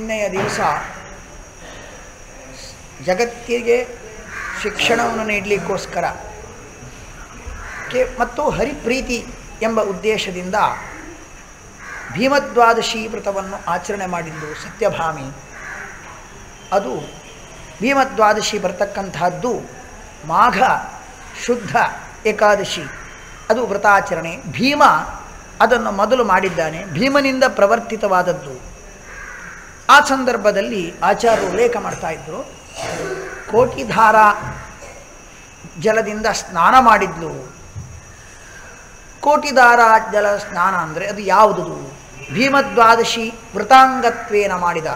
ನಿನ್ನೆಯ ದಿವಸ ಜಗತ್ತಿಗೆ ಶಿಕ್ಷಣವನ್ನು ನೀಡಲಿಕ್ಕೋಸ್ಕರ ಕೆ ಮತ್ತು ಹರಿಪ್ರೀತಿ ಎಂಬ ಉದ್ದೇಶದಿಂದ ಭೀಮದ್ವಾದಶಿ ವ್ರತವನ್ನು ಆಚರಣೆ ಮಾಡಿದ್ದು ಸತ್ಯಭಾಮಿ. ಅದು ಭೀಮದ್ವಾದಶಿ ಬರ್ತಕ್ಕಂತಹದ್ದು ಮಾಘ ಶುದ್ಧ ಏಕಾದಶಿ. ಅದು ವ್ರತಾಚರಣೆ. ಭೀಮ ಅದನ್ನು ಮೊದಲು ಮಾಡಿದ್ದಾನೆ. ಭೀಮನಿಂದ ಪ್ರವರ್ತಿತವಾದದ್ದು. ಆ ಸಂದರ್ಭದಲ್ಲಿ ಆಚಾರ್ಯರು ಉಲ್ಲೇಖ ಮಾಡ್ತಾ ಇದ್ದರು ಕೋಟಿಧಾರ ಜಲದಿಂದ ಸ್ನಾನ ಮಾಡಿದ್ಲು. ಕೋಟಿಧಾರ ಜಲ ಸ್ನಾನ ಅಂದರೆ ಅದು ಯಾವುದು ಭೀಮದ್ವಾದಶಿ ವೃತಾಂಗತ್ವೇನ ಮಾಡಿದ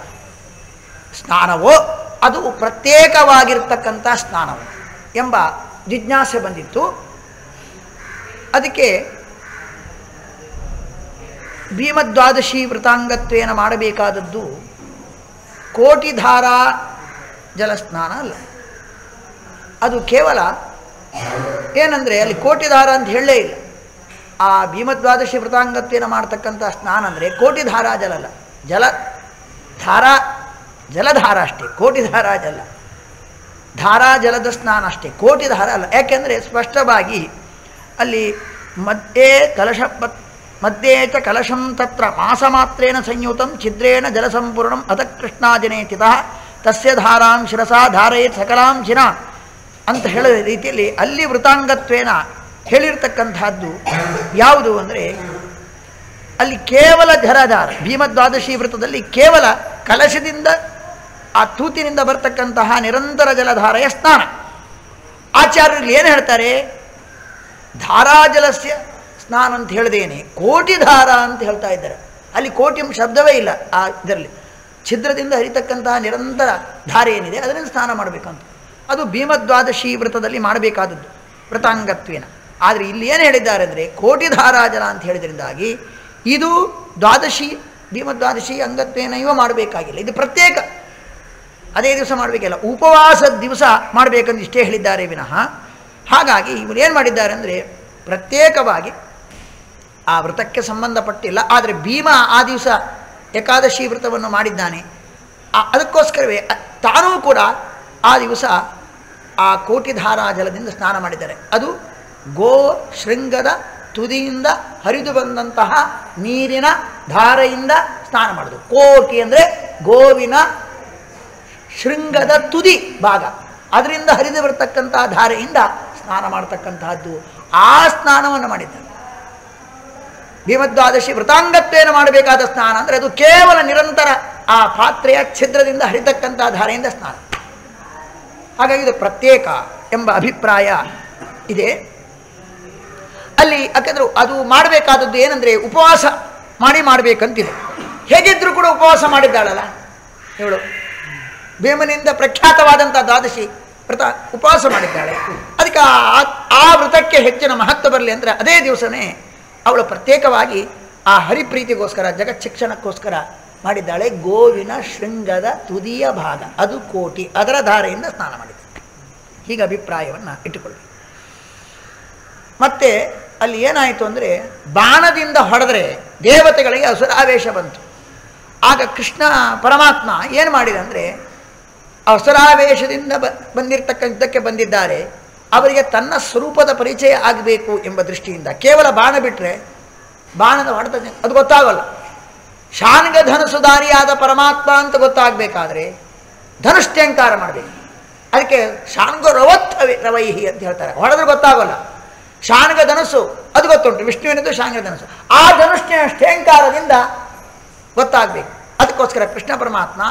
ಸ್ನಾನವೋ ಅದು ಪ್ರತ್ಯೇಕವಾಗಿರ್ತಕ್ಕಂಥ ಸ್ನಾನವೋ ಎಂಬ ಜಿಜ್ಞಾಸೆ ಬಂದಿತ್ತು. ಅದಕ್ಕೆ ಭೀಮದ್ವಾದಶಿ ವೃತಾಂಗತ್ವೇನ ಮಾಡಬೇಕಾದದ್ದು ಕೋಟಿಧಾರ ಜಲಸ್ನಾನ ಅಲ್ಲ. ಅದು ಕೇವಲ ಏನಂದರೆ ಅಲ್ಲಿ ಕೋಟಿಧಾರ ಅಂತ ಹೇಳಲೇ ಇಲ್ಲ. ಆ ಭೀಮದ್ವಾದಶಿ ವೃತಾಂಗತ್ವೇನ ಮಾಡ್ತಕ್ಕಂಥ ಸ್ನಾನ ಅಂದರೆ ಕೋಟಿಧಾರ ಜಲ ಅಲ್ಲ. ಜಲ ಧಾರಾ, ಜಲಧಾರ ಅಷ್ಟೇ, ಕೋಟಿಧಾರ ಜಲ. ಧಾರಾ, ಜಲದ ಸ್ನಾನ ಅಷ್ಟೇ, ಕೋಟಿಧಾರ ಅಲ್ಲ. ಯಾಕೆಂದರೆ ಸ್ಪಷ್ಟವಾಗಿ ಅಲ್ಲಿ ಮಧ್ಯೆ ಕಲಶ ಪತ್ ಮಧ್ಯೆ ಕಲಶಂ ತತ್ರ ಮಾಸಮಾತ್ರೇಣ ಸಂಯುತಂ ಛಿದ್ರೇಣ ಜಲಸಂಪೂರ್ಣಂ, ಅಥ ಕೃಷ್ಣಾಜನೇ ತಿತಃ, ತಸ್ಯ ಧಾರಾಂ ಶಿರಸಾ ಧಾರಯೇತ್ ಸಕಲಾಂ ಶಿನ ಅಂತ ಹೇಳಿದ ರೀತಿಯಲ್ಲಿ ಅಲ್ಲಿ ವೃತಾಂಗತ್ವೇನ ಹೇಳಿರ್ತಕ್ಕಂಥದ್ದು ಯಾವುದು ಅಂದರೆ ಅಲ್ಲಿ ಕೇವಲ ಜಲಧಾರ ಭೀಮದ್ವಾದಶಿ ವೃತ್ತದಲ್ಲಿ ಕೇವಲ ಕಲಶದಿಂದ ಆ ತೂತಿನಿಂದ ಬರ್ತಕ್ಕಂತಹ ನಿರಂತರ ಜಲಧಾರೆಯ ಸ್ನಾನ. ಆಚಾರ್ಯರು ಏನು ಹೇಳ್ತಾರೆ? ಧಾರಾಜಲಸ್ಯ ಸ್ನಾನ ಅಂತ ಹೇಳ್ದೇನೆ. ಕೋಟಿಧಾರ ಅಂತ ಹೇಳ್ತಾ ಇದ್ದಾರೆ. ಅಲ್ಲಿ ಕೋಟಿ ಎಂಬ ಶಬ್ದವೇ ಇಲ್ಲ ಆ ಇದರಲ್ಲಿ. ಛಿದ್ರದಿಂದ ಹರಿತಕ್ಕಂತಹ ನಿರಂತರ ಧಾರೆ ಏನಿದೆ ಅದರಿಂದ ಸ್ನಾನ ಮಾಡಬೇಕಂತ. ಅದು ಭೀಮದ್ವಾದಶಿ ವ್ರತದಲ್ಲಿ ಮಾಡಬೇಕಾದದ್ದು, ವ್ರತಾಂಗತ್ವೇನ. ಆದರೆ ಇಲ್ಲಿ ಏನು ಹೇಳಿದ್ದಾರೆ ಅಂದರೆ ಕೋಟಿ ಜಲ ಅಂತ ಹೇಳಿದ್ರಿಂದಾಗಿ ಇದು ದ್ವಾದಶಿ, ಭೀಮದ್ವಾದಶಿ ಅಂಗತ್ವೇನ ಇವ ಮಾಡಬೇಕಾಗಿಲ್ಲ. ಇದು ಪ್ರತ್ಯೇಕ. ಅದೇ ದಿವಸ ಮಾಡಬೇಕಿಲ್ಲ. ಉಪವಾಸದ ದಿವಸ ಮಾಡಬೇಕಂತ ಇಷ್ಟೇ ಹೇಳಿದ್ದಾರೆ ವಿನಃ. ಹಾಗಾಗಿ ಇವರು ಏನು ಮಾಡಿದ್ದಾರೆ ಅಂದರೆ, ಪ್ರತ್ಯೇಕವಾಗಿ ಆ ವ್ರತಕ್ಕೆ ಸಂಬಂಧಪಟ್ಟಿಲ್ಲ, ಆದರೆ ಭೀಮ ಆ ದಿವಸ ಏಕಾದಶಿ ವ್ರತವನ್ನು ಮಾಡಿದ್ದಾನೆ. ಅದಕ್ಕೋಸ್ಕರವೇ ತಾನೂ ಕೂಡ ಆ ದಿವಸ ಆ ಕೋಟಿಧಾರಾ ಜಲದಿಂದ ಸ್ನಾನ ಮಾಡಿದ್ದಾರೆ. ಅದು ಗೋ ಶೃಂಗದ ತುದಿಯಿಂದ ಹರಿದು ಬಂದಂತಹ ನೀರಿನ ಧಾರೆಯಿಂದ ಸ್ನಾನ ಮಾಡೋದು ಕೋಟಿ ಅಂದರೆ ಗೋವಿನ ಶೃಂಗದ ತುದಿ ಭಾಗ. ಅದರಿಂದ ಹರಿದು ಬರತಕ್ಕಂತಹ ಧಾರೆಯಿಂದ ಸ್ನಾನ ಮಾಡತಕ್ಕಂತಹದ್ದು. ಆ ಸ್ನಾನವನ್ನು ಮಾಡಿದ್ದಾನೆ ಭೀಮದ್ವಾದಶಿ ವೃತಾಂಗತ್ವೇನ ಮಾಡಬೇಕಾದ ಸ್ನಾನ ಅಂದರೆ ಅದು ಕೇವಲ ನಿರಂತರ ಆ ಪಾತ್ರೆಯ ಛಿದ್ರದಿಂದ ಹರಿತಕ್ಕಂಥ ಧಾರೆಯಿಂದ ಸ್ನಾನ. ಹಾಗಾಗಿ ಇದು ಪ್ರತ್ಯೇಕ ಎಂಬ ಅಭಿಪ್ರಾಯ ಇದೆ. ಅಲ್ಲಿ ಯಾಕಂದ್ರೆ ಅದು ಮಾಡಬೇಕಾದದ್ದು ಏನಂದರೆ ಉಪವಾಸ ಮಾಡಿ ಮಾಡಬೇಕಂತಿದೆ. ಹೇಗಿದ್ರೂ ಕೂಡ ಉಪವಾಸ ಮಾಡಿದ್ದಾಳಲ್ಲ? ಇವಳು ಭೀಮನಿಂದ ಪ್ರಖ್ಯಾತವಾದಂಥ ದ್ವಾದಶಿ ವ್ರತ ಉಪವಾಸ ಮಾಡಿದ್ದಾಳೆ. ಅದಕ್ಕೆ ಆ- ವ್ರತಕ್ಕೆ ಹೆಚ್ಚಿನ ಮಹತ್ವ ಬರಲಿ ಅಂದರೆ ಅದೇ ದಿವಸನೇ ಅವಳು ಪ್ರತ್ಯೇಕವಾಗಿ ಆ ಹರಿಪ್ರೀತಿಗೋಸ್ಕರ ಜಗತ್ ಶಿಕ್ಷಣಕ್ಕೋಸ್ಕರ ಮಾಡಿದ್ದಾಳೆ ಗೋವಿನ ಶೃಂಗದ ತುದಿಯ ಭಾಗ. ಅದು ಕೋಟಿ. ಅದರ ಧಾರೆಯಿಂದ ಸ್ನಾನ ಮಾಡಿದೆ. ಹೀಗೆ ಅಭಿಪ್ರಾಯವನ್ನು ಇಟ್ಟುಕೊಳ್ಳಿ. ಮತ್ತೆ ಅಲ್ಲಿ ಏನಾಯಿತು ಅಂದರೆ ಬಾಣದಿಂದ ಹೊಡೆದ್ರೆ ದೇವತೆಗಳಿಗೆ ಅಸುರಾವೇಶ ಬಂತು. ಆಗ ಕೃಷ್ಣ ಪರಮಾತ್ಮ ಏನು ಮಾಡಿದೆ ಅಂದರೆ ಅಸುರಾವೇಶದಿಂದ ಬ ಬಂದಿರತಕ್ಕಂಥದ್ದಕ್ಕೆ ಬಂದಿದ್ದಾರೆ. ಅವರಿಗೆ ತನ್ನ ಸ್ವರೂಪದ ಪರಿಚಯ ಆಗಬೇಕು ಎಂಬ ದೃಷ್ಟಿಯಿಂದ ಕೇವಲ ಬಾಣ ಬಿಟ್ಟರೆ ಬಾಣದ ಹೊಡೆತ ಅದು ಗೊತ್ತಾಗಲ್ಲ. ಶಾನ್ಗ ಧನಸುಧಾರಿಯಾದ ಪರಮಾತ್ಮ ಅಂತ ಗೊತ್ತಾಗಬೇಕಾದ್ರೆ ಧನುಷ್ಟ್ಯಂಕಾರ ಮಾಡಬೇಕು. ಅದಕ್ಕೆ ಶಾನ್ಗ ರವತ್ ರವೈಹಿ ಅಂತ ಹೇಳ್ತಾರೆ. ಹೊಡೆದ್ರೆ ಗೊತ್ತಾಗಲ್ಲ. ಶಾನ್ಗ ಧನಸ್ಸು ಅದು ಗೊತ್ತುಂಟು. ವಿಷ್ಣುವಿನದು ಶಾನ್ಗ ಧನಸ್ಸು ಆ ಧನುಷ್ಯ ಶ್ಠೇಂಕಾರದಿಂದ ಗೊತ್ತಾಗಬೇಕು. ಅದಕ್ಕೋಸ್ಕರ ಕೃಷ್ಣ ಪರಮಾತ್ಮ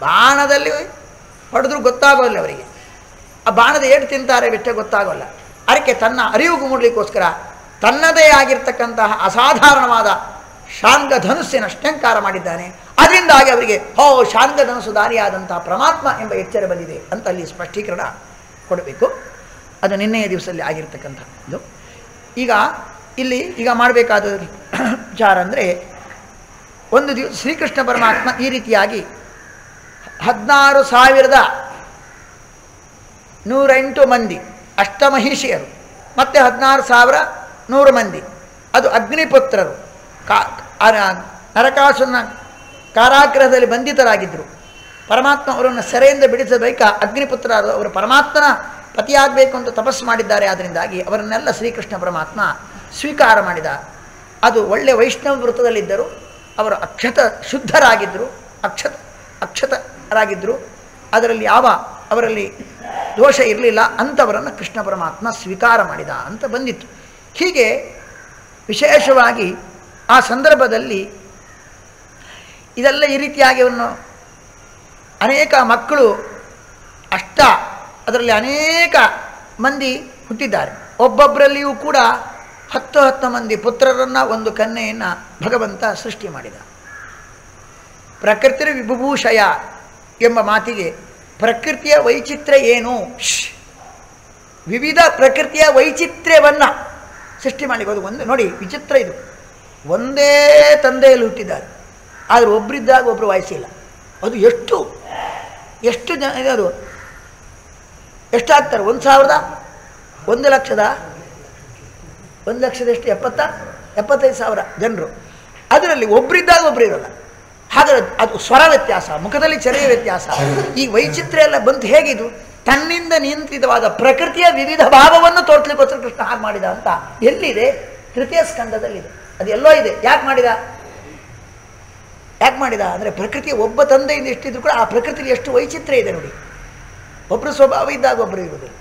ಬಾಣದಲ್ಲಿ ಹೊಡೆದ್ರೂ ಗೊತ್ತಾಗೋಲ್ಲ ಅವರಿಗೆ. ಆ ಬಾಣದ ಏಟು ತಿಂತಾರೆ ಬಿಟ್ಟೆ ಗೊತ್ತಾಗೋಲ್ಲ. ಅದಕ್ಕೆ ತನ್ನ ಅರಿವು ಮೂಡಲಿಕ್ಕೋಸ್ಕರ ತನ್ನದೇ ಆಗಿರ್ತಕ್ಕಂತಹ ಅಸಾಧಾರಣವಾದ ಶಾಂಗ ಧನುಸ್ಸಿನ ಅಷ್ಟಂಕಾರ ಮಾಡಿದ್ದಾನೆ. ಅದರಿಂದಾಗಿ ಅವರಿಗೆ, ಹೋ ಶಾಂಗ ಧನುಸು ದಾರಿಯಾದಂತಹ ಪರಮಾತ್ಮ ಎಂಬ ಎಚ್ಚರ ಬಂದಿದೆ ಅಂತ ಅಲ್ಲಿ ಸ್ಪಷ್ಟೀಕರಣ ಕೊಡಬೇಕು. ಅದು ನಿನ್ನೆಯ ದಿವಸದಲ್ಲಿ ಆಗಿರ್ತಕ್ಕಂಥದ್ದು ಈಗ ಇಲ್ಲಿ ಈಗ ಮಾಡಬೇಕಾದ ವಿಚಾರ ಅಂದರೆ, ಒಂದು ದಿವಸ ಶ್ರೀಕೃಷ್ಣ ಪರಮಾತ್ಮ ಈ ರೀತಿಯಾಗಿ ಹದಿನಾರು ಸಾವಿರದ ನೂರೆಂಟು ಮಂದಿ ಅಷ್ಟಮಹಿಷಿಯರು, ಮತ್ತು ಹದಿನಾರು ಸಾವಿರ ನೂರು ಮಂದಿ. ಅದು ಅಗ್ನಿಪುತ್ರರು. ಕಾ ನರಕಾಸುನ ನರಕಾಸುರನ ಕಾರಾಗ್ರಹದಲ್ಲಿ ಬಂಧಿತರಾಗಿದ್ದರು ಪರಮಾತ್ಮ ಅವರನ್ನು ಸೆರೆಯಿಂದ ಬಿಡಿಸಬೇಕ? ಅಗ್ನಿಪುತ್ರ ಅವರು ಪರಮಾತ್ಮನ ಪತಿಯಾಗಬೇಕು ಅಂತ ತಪಸ್ಸು ಮಾಡಿದ್ದಾರೆ. ಅದರಿಂದಾಗಿ ಅವರನ್ನೆಲ್ಲ ಶ್ರೀಕೃಷ್ಣ ಪರಮಾತ್ಮ ಸ್ವೀಕಾರ ಮಾಡಿದ. ಅದು ಒಳ್ಳೆ ವೈಷ್ಣವ ವೃತ್ತದಲ್ಲಿದ್ದರು. ಅವರು ಅಕ್ಷತ ಶುದ್ಧರಾಗಿದ್ದರು ಅಕ್ಷತ ಅಕ್ಷತರಾಗಿದ್ದರು ಅದರಲ್ಲಿ ಯಾವ, ಅವರಲ್ಲಿ ದೋಷ ಇರಲಿಲ್ಲ ಅಂಥವರನ್ನು ಕೃಷ್ಣ ಪರಮಾತ್ಮ ಸ್ವೀಕಾರ ಮಾಡಿದ ಅಂತ ಬಂದಿತ್ತು. ಹೀಗೆ ವಿಶೇಷವಾಗಿ ಆ ಸಂದರ್ಭದಲ್ಲಿ ಇದೆಲ್ಲ ಈ ರೀತಿಯಾಗಿ ಅವನು ಅನೇಕ ಮಕ್ಕಳು ಅಷ್ಟ ಅದರಲ್ಲಿ ಅನೇಕ ಮಂದಿ ಹುಟ್ಟಿದ್ದಾರೆ. ಒಬ್ಬೊಬ್ಬರಲ್ಲಿಯೂ ಕೂಡ ಹತ್ತು ಹತ್ತು ಮಂದಿ ಪುತ್ರರನ್ನು ಒಂದು ಕನ್ಯೆಯನ್ನು ಭಗವಂತ ಸೃಷ್ಟಿ ಮಾಡಿದ. ಪ್ರಕೃತಿ ವಿಭೂಷಯ ಎಂಬ ಮಾತಿಗೆ ಪ್ರಕೃತಿಯ ವೈಚಿತ್ರ್ಯ ಏನು. ವಿವಿಧ ಪ್ರಕೃತಿಯ ವೈಚಿತ್ರ್ಯವನ್ನು ಸೃಷ್ಟಿ ಮಾಡಿಬೋದು ಒಂದು. ನೋಡಿ, ವಿಚಿತ್ರ ಇದು. ಒಂದೇ ತಂದೆಯಲ್ಲಿ ಹುಟ್ಟಿದ್ದಾರೆ. ಆದರೆ ಒಬ್ಬರಿದ್ದಾಗ ಒಬ್ಬರು ವಾಯಿಸಿಲ್ಲ. ಅದು ಎಷ್ಟು? ಎಷ್ಟು ಜನ ಇದು ಎಷ್ಟಾಗ್ತಾರೆ? ಒಂದು ಸಾವಿರದ ಒಂದು ಲಕ್ಷದ ಒಂದು ಲಕ್ಷದಷ್ಟು ಎಪ್ಪತ್ತ, ಎಪ್ಪತ್ತೈದು ಸಾವಿರ ಜನರು. ಅದರಲ್ಲಿ ಒಬ್ಬರಿದ್ದಾಗ ಒಬ್ಬರು ಇರೋಲ್ಲ. ಹಾಗಾದ್ರೆ ಅದು ಸ್ವರ ವ್ಯತ್ಯಾಸ, ಮುಖದಲ್ಲಿ ಚರ್ಯ ವ್ಯತ್ಯಾಸ, ಈ ವೈಚಿತ್ರ್ಯ ಎಲ್ಲ ಬಂತು ಹೇಗಿದು? ತನ್ನಿಂದ ನಿಯಂತ್ರಿತವಾದ ಪ್ರಕೃತಿಯ ವಿವಿಧ ಭಾವವನ್ನು ತೋರಿಸ್ಲಿಕ್ಕೋಸ್ಕರ ಕೃಷ್ಣ ಹಾಗೆ ಮಾಡಿದ ಅಂತ ಎಲ್ಲಿದೆ? ತೃತೀಯ ಸ್ಕಂದದಲ್ಲಿದೆ. ಅದು ಎಲ್ಲೋ ಇದೆ. ಯಾಕೆ ಮಾಡಿದ? ಯಾಕೆ ಮಾಡಿದ? ಅಂದರೆ ಪ್ರಕೃತಿಯ ಒಬ್ಬ ತಂದೆಯಿಂದ ಎಷ್ಟಿದ್ರು ಕೂಡ ಆ ಪ್ರಕೃತಿಯಲ್ಲಿ ಎಷ್ಟು ವೈಚಿತ್ರ್ಯ ಇದೆ ನೋಡಿ. ಒಬ್ಬರು ಸ್ವಭಾವ ಇದ್ದಾಗ ಒಬ್ಬರು ಇರುವುದಿಲ್ಲ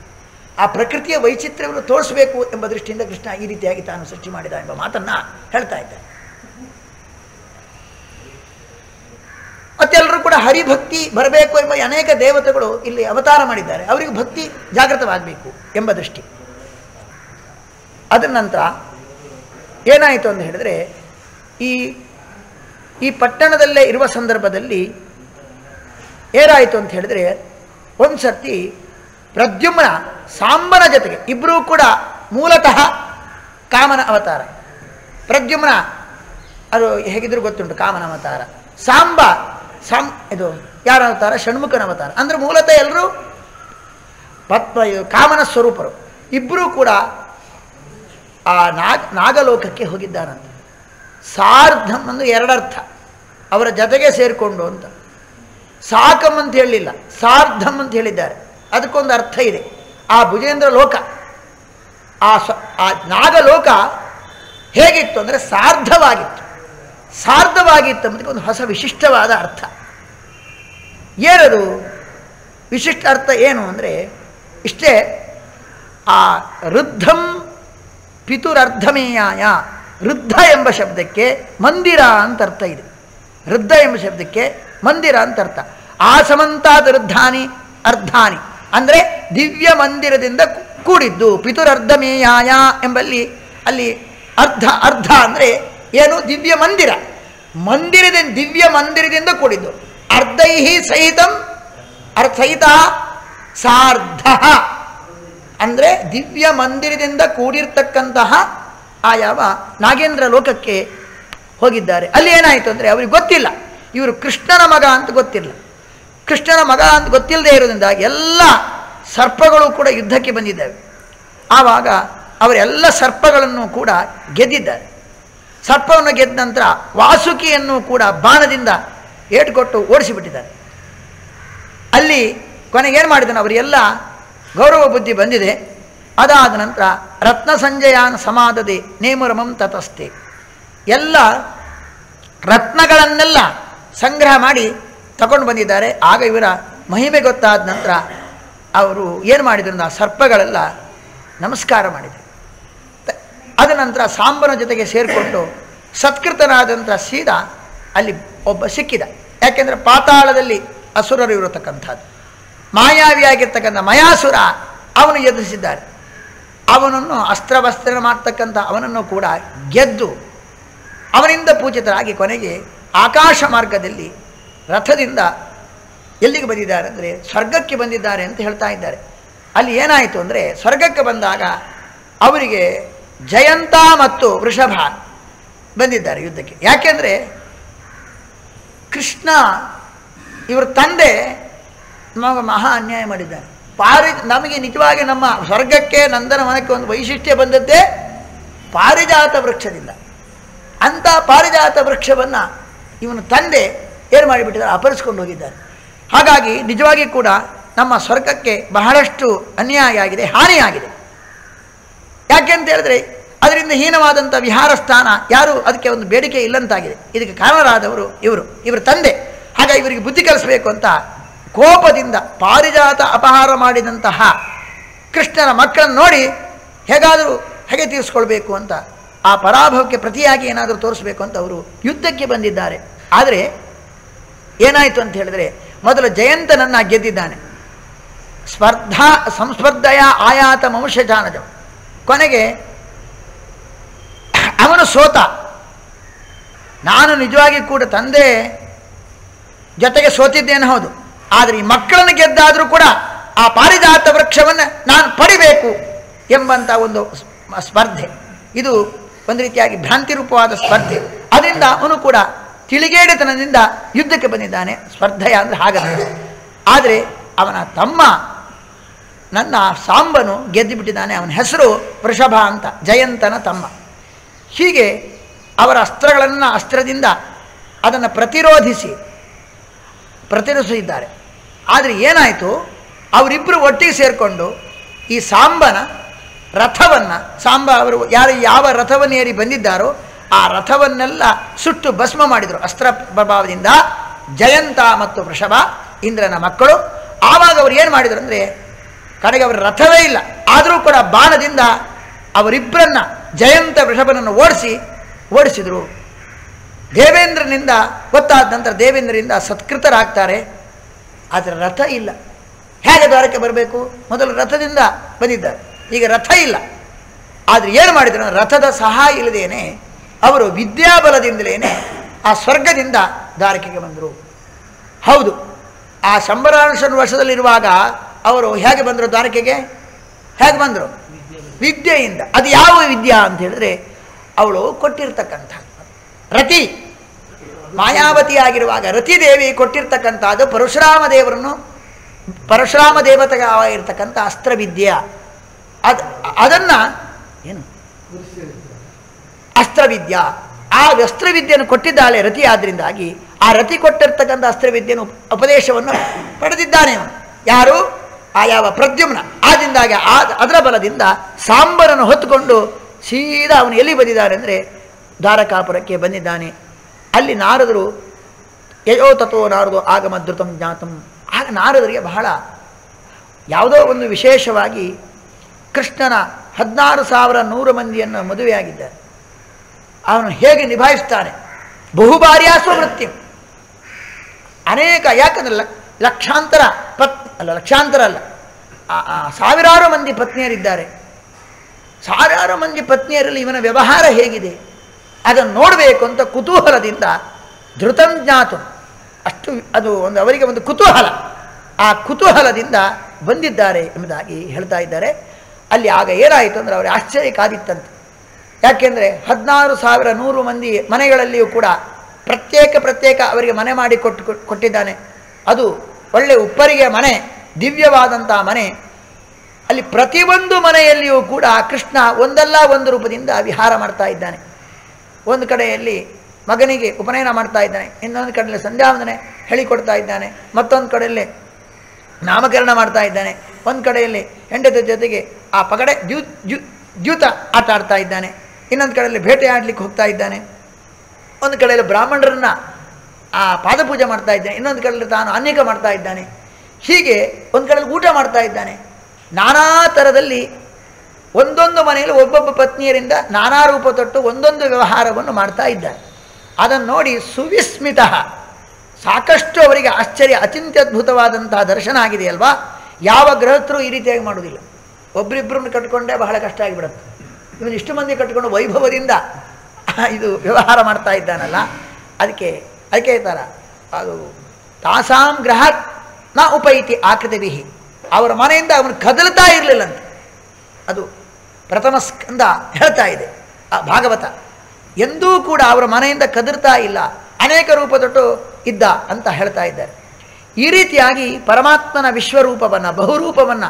ಆ ಪ್ರಕೃತಿಯ ವೈಚಿತ್ರ್ಯವನ್ನು ತೋರಿಸಬೇಕು ಎಂಬ ದೃಷ್ಟಿಯಿಂದ ಕೃಷ್ಣ ಈ ರೀತಿಯಾಗಿ ತಾನು ಸೃಷ್ಟಿ ಮಾಡಿದ ಎಂಬ ಮಾತನ್ನು ಹೇಳ್ತಾ ಇದ್ದಾರೆ ಮತ್ತೆಲ್ಲರೂ ಕೂಡ ಹರಿಭಕ್ತಿ ಬರಬೇಕು ಎಂಬ ಅನೇಕ ದೇವತೆಗಳು ಇಲ್ಲಿ ಅವತಾರ ಮಾಡಿದ್ದಾರೆ. ಅವರಿಗೆ ಭಕ್ತಿ ಜಾಗೃತವಾಗಬೇಕು ಎಂಬ ದೃಷ್ಟಿ. ಅದರ ನಂತರ ಏನಾಯಿತು ಅಂತ ಹೇಳಿದ್ರೆ, ಈ ಈ ಪಟ್ಟಣದಲ್ಲೇ ಇರುವ ಸಂದರ್ಭದಲ್ಲಿ ಏನಾಯಿತು ಅಂತ ಹೇಳಿದ್ರೆ ಒಂದು ಸರ್ತಿ ಪ್ರದ್ಯುಮ್ನ ಸಾಂಬನ ಜೊತೆಗೆ ಇಬ್ಬರೂ ಕೂಡ ಮೂಲತಃ ಕಾಮನ ಅವತಾರ. ಪ್ರದ್ಯುಮ್ನ ಅದು ಹೇಗಿದ್ರು ಗೊತ್ತುಂಟು, ಕಾಮನ ಅವತಾರ. ಸಾಂಬ ಸಾಂ, ಇದು, ಯಾರ ಅವತಾರ? ಷಣ್ಮುಖನ ಅವತಾರ. ಅಂದರೆ ಮೂಲತಃ ಎಲ್ಲರೂ ಪತ್ಮ ಕಾಮನ ಸ್ವರೂಪರು. ಇಬ್ಬರೂ ಕೂಡ ಆ ನಾಗ, ನಾಗಲೋಕಕ್ಕೆ ಹೋಗಿದ್ದಾರಂತೆ. ಸಾರ್ಧಂ ಅಂದ್ರೆ ಎರಡರ್ಥ. ಅವರ ಜೊತೆಗೆ ಸೇರಿಕೊಂಡು ಅಂತ. ಸಾಕಂ ಅಂತ ಹೇಳಲಿಲ್ಲ ಸಾರ್ಧಂ ಅಂತ ಹೇಳಿದ್ದಾರೆ. ಅದಕ್ಕೊಂದು ಅರ್ಥ ಇದೆ. ಆ ಭುಜೇಂದ್ರ ಲೋಕ, ಆ ಸ್ವ ಆ ನಾಗಲೋಕ ಹೇಗಿತ್ತು ಅಂದರೆ ಸಾರ್ಧವಾಗಿತ್ತು. ಸಾರ್ಧವಾಗಿತ್ತು ಅನ್ನೋದಕ್ಕೆ ಒಂದು ಹೊಸ ವಿಶಿಷ್ಟವಾದ ಅರ್ಥ. ಏನದು? ವಿಶಿಷ್ಟ ಅರ್ಥ ಏನು ಅಂದರೆ, ಇಷ್ಟೇ, ಆ ವೃದ್ಧಂ ಪಿತುರರ್ಧಮೇಯಾಯ. ವೃದ್ಧ ಎಂಬ ಶಬ್ದಕ್ಕೆ ಮಂದಿರ ಅಂತ ಅರ್ಥ ಇದೆ. ವೃದ್ಧ ಎಂಬ ಶಬ್ದಕ್ಕೆ ಮಂದಿರ ಅಂತ ಅರ್ಥ. ಆಸಮಂತಾದ ವೃದ್ಧಾನಿ, ಅರ್ಧಾನಿ. ಅಂದರೆ ದಿವ್ಯ ಮಂದಿರದಿಂದ ಕೂಡಿದ್ದು. ಪಿತುರರ್ಧಮೇಯಾಯ ಎಂಬಲ್ಲಿ, ಅಲ್ಲಿ ಅರ್ಧ ಅರ್ಧ ಅಂದರೆ ಏನು? ದಿವ್ಯ ಮಂದಿರ. ಮಂದಿರದಿಂದ, ದಿವ್ಯ ಮಂದಿರದಿಂದ ಕೂಡಿದ್ದು. ಅರ್ಧೈಹಿ ಸಹಿತಂ ಅರ್ಧಸಹಿತ ಸಾರ್ಧ. ಅಂದರೆ ದಿವ್ಯ ಮಂದಿರದಿಂದ ಕೂಡಿರ್ತಕ್ಕಂತಹ ಆ ಯಾವ ನಾಗೇಂದ್ರ ಲೋಕಕ್ಕೆ ಹೋಗಿದ್ದಾರೆ. ಅಲ್ಲಿ ಏನಾಯಿತು ಅಂದರೆ ಅವ್ರಿಗೆ ಗೊತ್ತಿಲ್ಲ. ಇವರು ಕೃಷ್ಣನ ಮಗ ಅಂತ ಗೊತ್ತಿಲ್ಲ. ಕೃಷ್ಣನ ಮಗ ಅಂತ ಗೊತ್ತಿಲ್ಲದೆ ಇರೋದ್ರಿಂದ ಎಲ್ಲ ಸರ್ಪಗಳು ಕೂಡ ಯುದ್ಧಕ್ಕೆ ಬಂದಿದ್ದಾವೆ. ಆವಾಗ ಅವರೆಲ್ಲ ಸರ್ಪಗಳನ್ನು ಕೂಡ ಗೆದ್ದಿದ್ದಾರೆ. ಸರ್ಪವನ್ನು ಗೆದ್ದ ನಂತರ ವಾಸುಕಿಯನ್ನು ಕೂಡ ಬಾಣದಿಂದ ಏಟುಕೊಟ್ಟು ಓಡಿಸಿಬಿಟ್ಟಿದ್ದಾರೆ. ಅಲ್ಲಿ ಕೊನೆಗೆ ಏನು ಅವರಿಗೆಲ್ಲ ಗೌರವ ಬುದ್ಧಿ ಬಂದಿದೆ. ಅದಾದ ನಂತರ ರತ್ನ ಸಂಜಯಾನ ಸಮಾಧದೆ ನೇಮರಮಂ ತತಸ್ತೆ. ಎಲ್ಲ ರತ್ನಗಳನ್ನೆಲ್ಲ ಸಂಗ್ರಹ ಮಾಡಿ ತಗೊಂಡು ಬಂದಿದ್ದಾರೆ. ಆಗ ಇವರ ಮಹಿಮೆ ಗೊತ್ತಾದ ನಂತರ ಅವರು ಏನು ಮಾಡಿದ್ರು? ಆ ಸರ್ಪಗಳೆಲ್ಲ ನಮಸ್ಕಾರ ಮಾಡಿದರು. ಅದ ನಂತರ ಸಾಂಬನ ಜೊತೆಗೆ ಸೇರಿಕೊಂಡು ಸತ್ಕೃತನಾದಂಥ ಸೀದಾ ಅಲ್ಲಿ ಒಬ್ಬ ಸಿಕ್ಕಿದ. ಯಾಕೆಂದರೆ ಪಾತಾಳದಲ್ಲಿ ಅಸುರರು ಇರತಕ್ಕಂಥದ್ದು. ಮಾಯಾವಿಯಾಗಿರ್ತಕ್ಕಂಥ ಮಯಾಸುರ ಅವನು ಎದುರಿಸಿದ್ದಾರೆ. ಅವನನ್ನು ಅಸ್ತ್ರವಸ್ತ್ರ ಮಾಡ್ತಕ್ಕಂಥ ಅವನನ್ನು ಕೂಡ ಗೆದ್ದು ಅವನಿಂದ ಪೂಜಿತರಾಗಿ ಕೊನೆಗೆ ಆಕಾಶ ಮಾರ್ಗದಲ್ಲಿ ರಥದಿಂದ ಎಲ್ಲಿಗೆ ಬಂದಿದ್ದಾರೆ ಅಂದರೆ ಸ್ವರ್ಗಕ್ಕೆ ಬಂದಿದ್ದಾರೆ ಅಂತ ಹೇಳ್ತಾ ಇದ್ದಾರೆ. ಅಲ್ಲಿ ಏನಾಯಿತು ಅಂದರೆ ಸ್ವರ್ಗಕ್ಕೆ ಬಂದಾಗ ಅವರಿಗೆ ಜಯಂತ ಮತ್ತು ವೃಷಭ ಬಂದಿದ್ದಾರೆ ಯುದ್ಧಕ್ಕೆ. ಯಾಕೆಂದರೆ ಕೃಷ್ಣ ಇವ್ರ ತಂದೆ ನಮಗೆ ಮಹಾ ಅನ್ಯಾಯ ಮಾಡಿದ್ದಾರೆ. ಪಾರಿ ನಮಗೆ ನಿಜವಾಗಿ ನಮ್ಮ ಸ್ವರ್ಗಕ್ಕೆ ನಂದನವನಕ್ಕೆ ಒಂದು ವೈಶಿಷ್ಟ್ಯ ಬಂದದ್ದೇ ಪಾರಿಜಾತ ವೃಕ್ಷದಿಂದ. ಅಂಥ ಪಾರಿಜಾತ ವೃಕ್ಷವನ್ನು ಇವನು ತಂದೆ ಏನು ಮಾಡಿಬಿಟ್ಟಿದ್ದಾರೆ ಅಪರಿಸ್ಕೊಂಡು ಹೋಗಿದ್ದಾರೆ. ಹಾಗಾಗಿ ನಿಜವಾಗಿ ಕೂಡ ನಮ್ಮ ಸ್ವರ್ಗಕ್ಕೆ ಬಹಳಷ್ಟು ಅನ್ಯಾಯ ಆಗಿದೆ, ಹಾನಿಯಾಗಿದೆ. ಯಾಕೆ ಅಂತ ಹೇಳಿದ್ರೆ, ಅದರಿಂದ ಹೀನವಾದಂಥ ವಿಹಾರ ಸ್ಥಾನ ಯಾರು? ಅದಕ್ಕೆ ಒಂದು ಬೇಡಿಕೆ ಇಲ್ಲಂತಾಗಿದೆ. ಇದಕ್ಕೆ ಕಾರಣರಾದವರು ಇವರು, ಇವರ ತಂದೆ. ಹಾಗಾಗಿ ಇವರಿಗೆ ಬುದ್ಧಿ ಕಲಿಸಬೇಕು ಅಂತ ಕೋಪದಿಂದ ಪಾರಿಜಾತ ಅಪಹಾರ ಮಾಡಿದಂತಹ ಕೃಷ್ಣನ ಮಕ್ಕಳನ್ನು ನೋಡಿ ಹೇಗಾದರೂ ಹೇಗೆ ತೀರಿಸ್ಕೊಳ್ಬೇಕು ಅಂತ, ಆ ಪರಾಭವಕ್ಕೆ ಪ್ರತಿಯಾಗಿ ಏನಾದರೂ ತೋರಿಸ್ಬೇಕು ಅಂತ ಅವರು ಯುದ್ಧಕ್ಕೆ ಬಂದಿದ್ದಾರೆ. ಆದರೆ ಏನಾಯಿತು ಅಂತ ಹೇಳಿದ್ರೆ, ಮೊದಲು ಜಯಂತನನ್ನು ಗೆದ್ದಿದ್ದಾನೆ. ಸ್ಪರ್ಧಾ, ಸಂಸ್ಪರ್ಧೆಯ ಆಯಾತ ಮಂಶಜಾನಜ ಕೊನೆಗೆ, ಅವನು ಸೋತ. ನಾನು ನಿಜವಾಗಿ ಕೂಡ ತಂದೆ ಜೊತೆಗೆ ಸೋತಿದ್ದೇನೆ, ಹೌದು. ಆದರೆ ಈ ಮಕ್ಕಳನ್ನು ಗೆದ್ದಾದರೂ ಕೂಡ ಆ ಪಾರಿಜಾತ ವೃಕ್ಷವನ್ನು ನಾನು ಪಡಿಬೇಕು ಎಂಬಂಥ ಒಂದು ಸ್ಪರ್ಧೆ. ಇದು ಒಂದು ರೀತಿಯಾಗಿ ಭ್ರಾಂತಿ ರೂಪವಾದ ಸ್ಪರ್ಧೆ. ಅದರಿಂದ ಅವನು ಕೂಡ ತಿಳಿಗೇಡಿತನದಿಂದ ಯುದ್ಧಕ್ಕೆ ಬಂದಿದ್ದಾನೆ. ಸ್ಪರ್ಧೆಯ ಅಂದರೆ ಹಾಗಲ್ಲ. ಆದರೆ ಅವನ ತಮ್ಮ ನನ್ನ ಸಾಂಬನು ಗೆದ್ದು ಬಿಟ್ಟಿದ್ದಾನೆ ಅವನ ಹೆಸರು ವೃಷಭ ಅಂತ, ಜಯಂತನ ತಮ್ಮ. ಹೀಗೆ ಅವರ ಅಸ್ತ್ರಗಳನ್ನು ಅಸ್ತ್ರದಿಂದ ಅದನ್ನು ಪ್ರತಿರೋಧಿಸಿ ಪ್ರತಿರೋಧಿಸಿದ್ದಾರೆ ಆದರೆ ಏನಾಯಿತು? ಅವರಿಬ್ಬರು ಒಟ್ಟಿಗೆ ಸೇರಿಕೊಂಡು ಈ ಸಾಂಬನ ರಥವನ್ನು, ಸಾಂಬ ಅವರು ಯಾರು ಯಾವ ರಥವನ್ನು ಏರಿ ಬಂದಿದ್ದಾರೋ ಆ ರಥವನ್ನೆಲ್ಲ ಸುಟ್ಟು ಭಸ್ಮ ಮಾಡಿದರು. ಅಸ್ತ್ರ ಪ್ರಭಾವದಿಂದ ಜಯಂತ ಮತ್ತು ವೃಷಭ, ಇಂದ್ರನ ಮಕ್ಕಳು. ಆವಾಗ ಅವರು ಏನು ಮಾಡಿದರು ಅಂದರೆ ಕಡೆಗೆ ಅವರ ರಥವೇ ಇಲ್ಲ. ಆದರೂ ಕೂಡ ಬಾಣದಿಂದ ಅವರಿಬ್ಬರನ್ನ ಜಯಂತ ವೃಷಭನನ್ನು ಓಡಿಸಿ, ಓಡಿಸಿದರು. ದೇವೇಂದ್ರನಿಂದ, ಗೊತ್ತಾದ ನಂತರ ದೇವೇಂದ್ರನಿಂದ ಸತ್ಕೃತರಾಗ್ತಾರೆ. ಆದರೆ ರಥ ಇಲ್ಲ. ಹೇಗೆ ದ್ವಾರಕ್ಕೆ ಬರಬೇಕು? ಮೊದಲು ರಥದಿಂದ ಬಂದಿದ್ದಾರೆ. ಈಗ ರಥ ಇಲ್ಲ. ಆದರೆ ಏನು ಮಾಡಿದ್ರು? ರಥದ ಸಹಾಯ ಇಲ್ಲದೇನೆ ಅವರು ವಿದ್ಯಾಬಲದಿಂದಲೇ ಆ ಸ್ವರ್ಗದಿಂದ ದ್ವಾರಕೆಗೆ ಬಂದರು. ಹೌದು, ಆ ಶಂಬರಾಂಶನ ವರ್ಷದಲ್ಲಿರುವಾಗ ಅವರು ಹೇಗೆ ಬಂದರು ದ್ವಾರಕೆಗೆ? ಹೇಗೆ ಬಂದರು? ವಿದ್ಯೆಯಿಂದ. ಅದು ಯಾವ ವಿದ್ಯಾ ಅಂತ ಹೇಳಿದ್ರೆ, ಅವಳು ಕೊಟ್ಟಿರ್ತಕ್ಕಂಥ ರತಿ. ಮಾಯಾವತಿಯಾಗಿರುವಾಗ ರತಿದೇವಿ ಕೊಟ್ಟಿರ್ತಕ್ಕಂಥದ್ದು ಪರಶುರಾಮ ದೇವರನ್ನು, ಪರಶುರಾಮ ದೇವತೆಗಾಗಿರ್ತಕ್ಕಂಥ ಅಸ್ತ್ರವಿದ್ಯೆ. ಅದು, ಅದನ್ನು, ಏನು? ಅಸ್ತ್ರವಿದ್ಯಾ. ಆ ಅಸ್ತ್ರವಿದ್ಯೆಯನ್ನು ಕೊಟ್ಟಿದ್ದಾಳೆ ರತಿ ಆದ್ದರಿಂದಾಗಿ ಆ ರತಿ ಕೊಟ್ಟಿರ್ತಕ್ಕಂಥ ಅಸ್ತ್ರವಿದ್ಯೆಯನ್ನು ಉಪ- ಉಪದೇಶವನ್ನು ಪಡೆದಿದ್ದಾನೆ ಯಾರು? ಆ ಯಾವ ಪ್ರದ್ಯುಮ್ನ. ಆದಿಂದಾಗಿ ಆ ಅದರ ಬಲದಿಂದ ಸಾಂಬರನ್ನು ಹೊತ್ತುಕೊಂಡು ಸೀದಾ ಅವನು ಎಲ್ಲಿ ಬಂದಿದ್ದಾರೆ ಅಂದರೆ ದ್ವಾರಕಾಪುರಕ್ಕೆ ಬಂದಿದ್ದಾನೆ. ಅಲ್ಲಿ ನಾರದರು ಯಯೋ ತಥೋ ನಾರದು ಆಗಮದೃತಂ ಜ್ಞಾತಂ. ಆಗ ನಾರದರಿಗೆ ಬಹಳ ಯಾವುದೋ ಒಂದು ವಿಶೇಷವಾಗಿ ಕೃಷ್ಣನ ಹದಿನಾರು ಸಾವಿರ ನೂರು ಮಂದಿಯನ್ನು ಮದುವೆಯಾಗಿದ್ದ. ಅವನು ಹೇಗೆ ನಿಭಾಯಿಸ್ತಾನೆ? ಬಹುಬಾರಿಯಾಸುವ ವೃತ್ತಿ. ಅನೇಕ ಯಾಕಂದ್ರೆ ಲಕ್ಷಾಂತರ ಪತ್ ಅಲ್ಲ, ಲಕ್ಷಾಂತರ ಅಲ್ಲ. ಸಾವಿರಾರು ಮಂದಿ ಪತ್ನಿಯರಿದ್ದಾರೆ. ಸಾವಿರಾರು ಮಂದಿ ಪತ್ನಿಯರಲ್ಲಿ ಇವನ ವ್ಯವಹಾರ ಹೇಗಿದೆ? ಅದನ್ನು ನೋಡಬೇಕು ಅಂತ ಕುತೂಹಲದಿಂದ ಧೃತಂ ಜ್ಞಾತು. ಅಷ್ಟು ಅದು ಒಂದು ಅವರಿಗೆ ಒಂದು ಕುತೂಹಲ. ಆ ಕುತೂಹಲದಿಂದ ಬಂದಿದ್ದಾರೆ ಎಂಬುದಾಗಿ ಹೇಳ್ತಾ ಇದ್ದಾರೆ. ಅಲ್ಲಿ ಆಗ ಏನಾಯಿತು ಅಂದರೆ ಅವರ ಆಶ್ಚರ್ಯ ಕಾದಿತ್ತಂತೆ. ಯಾಕೆಂದರೆ ಹದಿನಾರು ಸಾವಿರ ನೂರು ಮಂದಿ ಮನೆಗಳಲ್ಲಿಯೂ ಕೂಡ ಪ್ರತ್ಯೇಕ ಪ್ರತ್ಯೇಕ ಅವರಿಗೆ ಮನೆ ಮಾಡಿ ಕೊಟ್ಟು ಕೊಟ್ಟಿದ್ದಾನೆ. ಅದು ಒಳ್ಳೆ ಉಪ್ಪರಿಗೆ ಮನೆ ದಿವ್ಯವಾದಂಥ ಮನೆ, ಅಲ್ಲಿ ಪ್ರತಿಯೊಂದು ಮನೆಯಲ್ಲಿಯೂ ಕೂಡ ಕೃಷ್ಣ ಒಂದಲ್ಲ ಒಂದು ರೂಪದಿಂದ ವಿಹಾರ ಮಾಡ್ತಾ ಇದ್ದಾನೆ. ಒಂದು ಕಡೆಯಲ್ಲಿ ಮಗನಿಗೆ ಉಪನಯನ ಮಾಡ್ತಾ ಇದ್ದಾನೆ, ಇನ್ನೊಂದು ಕಡೆಯಲ್ಲಿ ಸಂಧ್ಯಾವಂದನೆ ಹೇಳಿಕೊಡ್ತಾ ಇದ್ದಾನೆ, ಮತ್ತೊಂದು ಕಡೆಯಲ್ಲಿ ನಾಮಕರಣ ಮಾಡ್ತಾ ಇದ್ದಾನೆ, ಒಂದು ಕಡೆಯಲ್ಲಿ ಹೆಂಡತಿ ಜೊತೆಗೆ ಆ ಪಗಡೆ ದ್ಯೂ ದ್ಯೂ, ದ್ಯೂತ ಆಟ ಆಡ್ತಾ ಇದ್ದಾನೆ, ಇನ್ನೊಂದು ಕಡೆಯಲ್ಲಿ ಬೇಟೆ ಆಡಲಿಕ್ಕೆ ಹೋಗ್ತಾ ಇದ್ದಾನೆ, ಒಂದು ಕಡೆಯಲ್ಲಿ ಬ್ರಾಹ್ಮಣರನ್ನ ಆ ಪಾದಪೂಜೆ ಮಾಡ್ತಾ ಇದ್ದಾನೆ ಇನ್ನೊಂದು ಕಡೆಯಲ್ಲಿ ತಾನು ಅನೇಕ ಮಾಡ್ತಾ ಇದ್ದಾನೆ. ಹೀಗೆ ಒಂದು ಕಡೆಯಲ್ಲಿ ಊಟ ಮಾಡ್ತಾ ಇದ್ದಾನೆ. ನಾನಾ ಥರದಲ್ಲಿ ಒಂದೊಂದು ಮನೆಯಲ್ಲಿ ಒಬ್ಬೊಬ್ಬ ಪತ್ನಿಯರಿಂದ ನಾನಾ ರೂಪ ತೊಟ್ಟು ಒಂದೊಂದು ವ್ಯವಹಾರವನ್ನು ಮಾಡ್ತಾ ಇದ್ದಾರೆ. ಅದನ್ನು ನೋಡಿ ಸುವಿಸ್ಮಿತ. ಸಾಕಷ್ಟು ಅವರಿಗೆ ಆಶ್ಚರ್ಯ ಅಚಿಂತ್ಯದ್ಭುತವಾದಂತಹ ದರ್ಶನ ಆಗಿದೆಯಲ್ವಾ ಯಾವ ಗೃಹಸ್ಥರು ಈ ರೀತಿಯಾಗಿ ಮಾಡುವುದಿಲ್ಲ. ಒಬ್ಬರಿಬ್ಬರನ್ನು ಕಟ್ಕೊಂಡೇ ಬಹಳ ಕಷ್ಟ ಆಗಿಬಿಡುತ್ತೆ. ಇವನು ಇಷ್ಟು ಮಂದಿ ಕಟ್ಕೊಂಡು ವೈಭವದಿಂದ ಇದು ವ್ಯವಹಾರ ಮಾಡ್ತಾ ಇದ್ದಾನಲ್ಲ. ಅದಕ್ಕೆ ಅದಕ್ಕೆ ಹೇಳ್ತಾರ, ಅದು ತಾಸಾಂ ಗ್ರಹತ್ನ ಉಪೈತಿ ಆಕೃತಿವಿಹಿ ಅವರ ಮನೆಯಿಂದ ಅವನು ಕದಲ್ತಾ ಇರಲಿಲ್ಲಂತೆ. ಅದು ಪ್ರಥಮ ಸ್ಕಂದ ಹೇಳ್ತಾ ಇದೆ, ಆ ಭಾಗವತ. ಎಂದೂ ಕೂಡ ಅವರ ಮನೆಯಿಂದ ಕದರ್ತಾ ಇಲ್ಲ, ಅನೇಕ ರೂಪದೊಟ್ಟು ಇದ್ದ ಅಂತ ಹೇಳ್ತಾ ಇದ್ದಾರೆ. ಈ ರೀತಿಯಾಗಿ ಪರಮಾತ್ಮನ ವಿಶ್ವರೂಪವನ್ನು, ಬಹುರೂಪವನ್ನು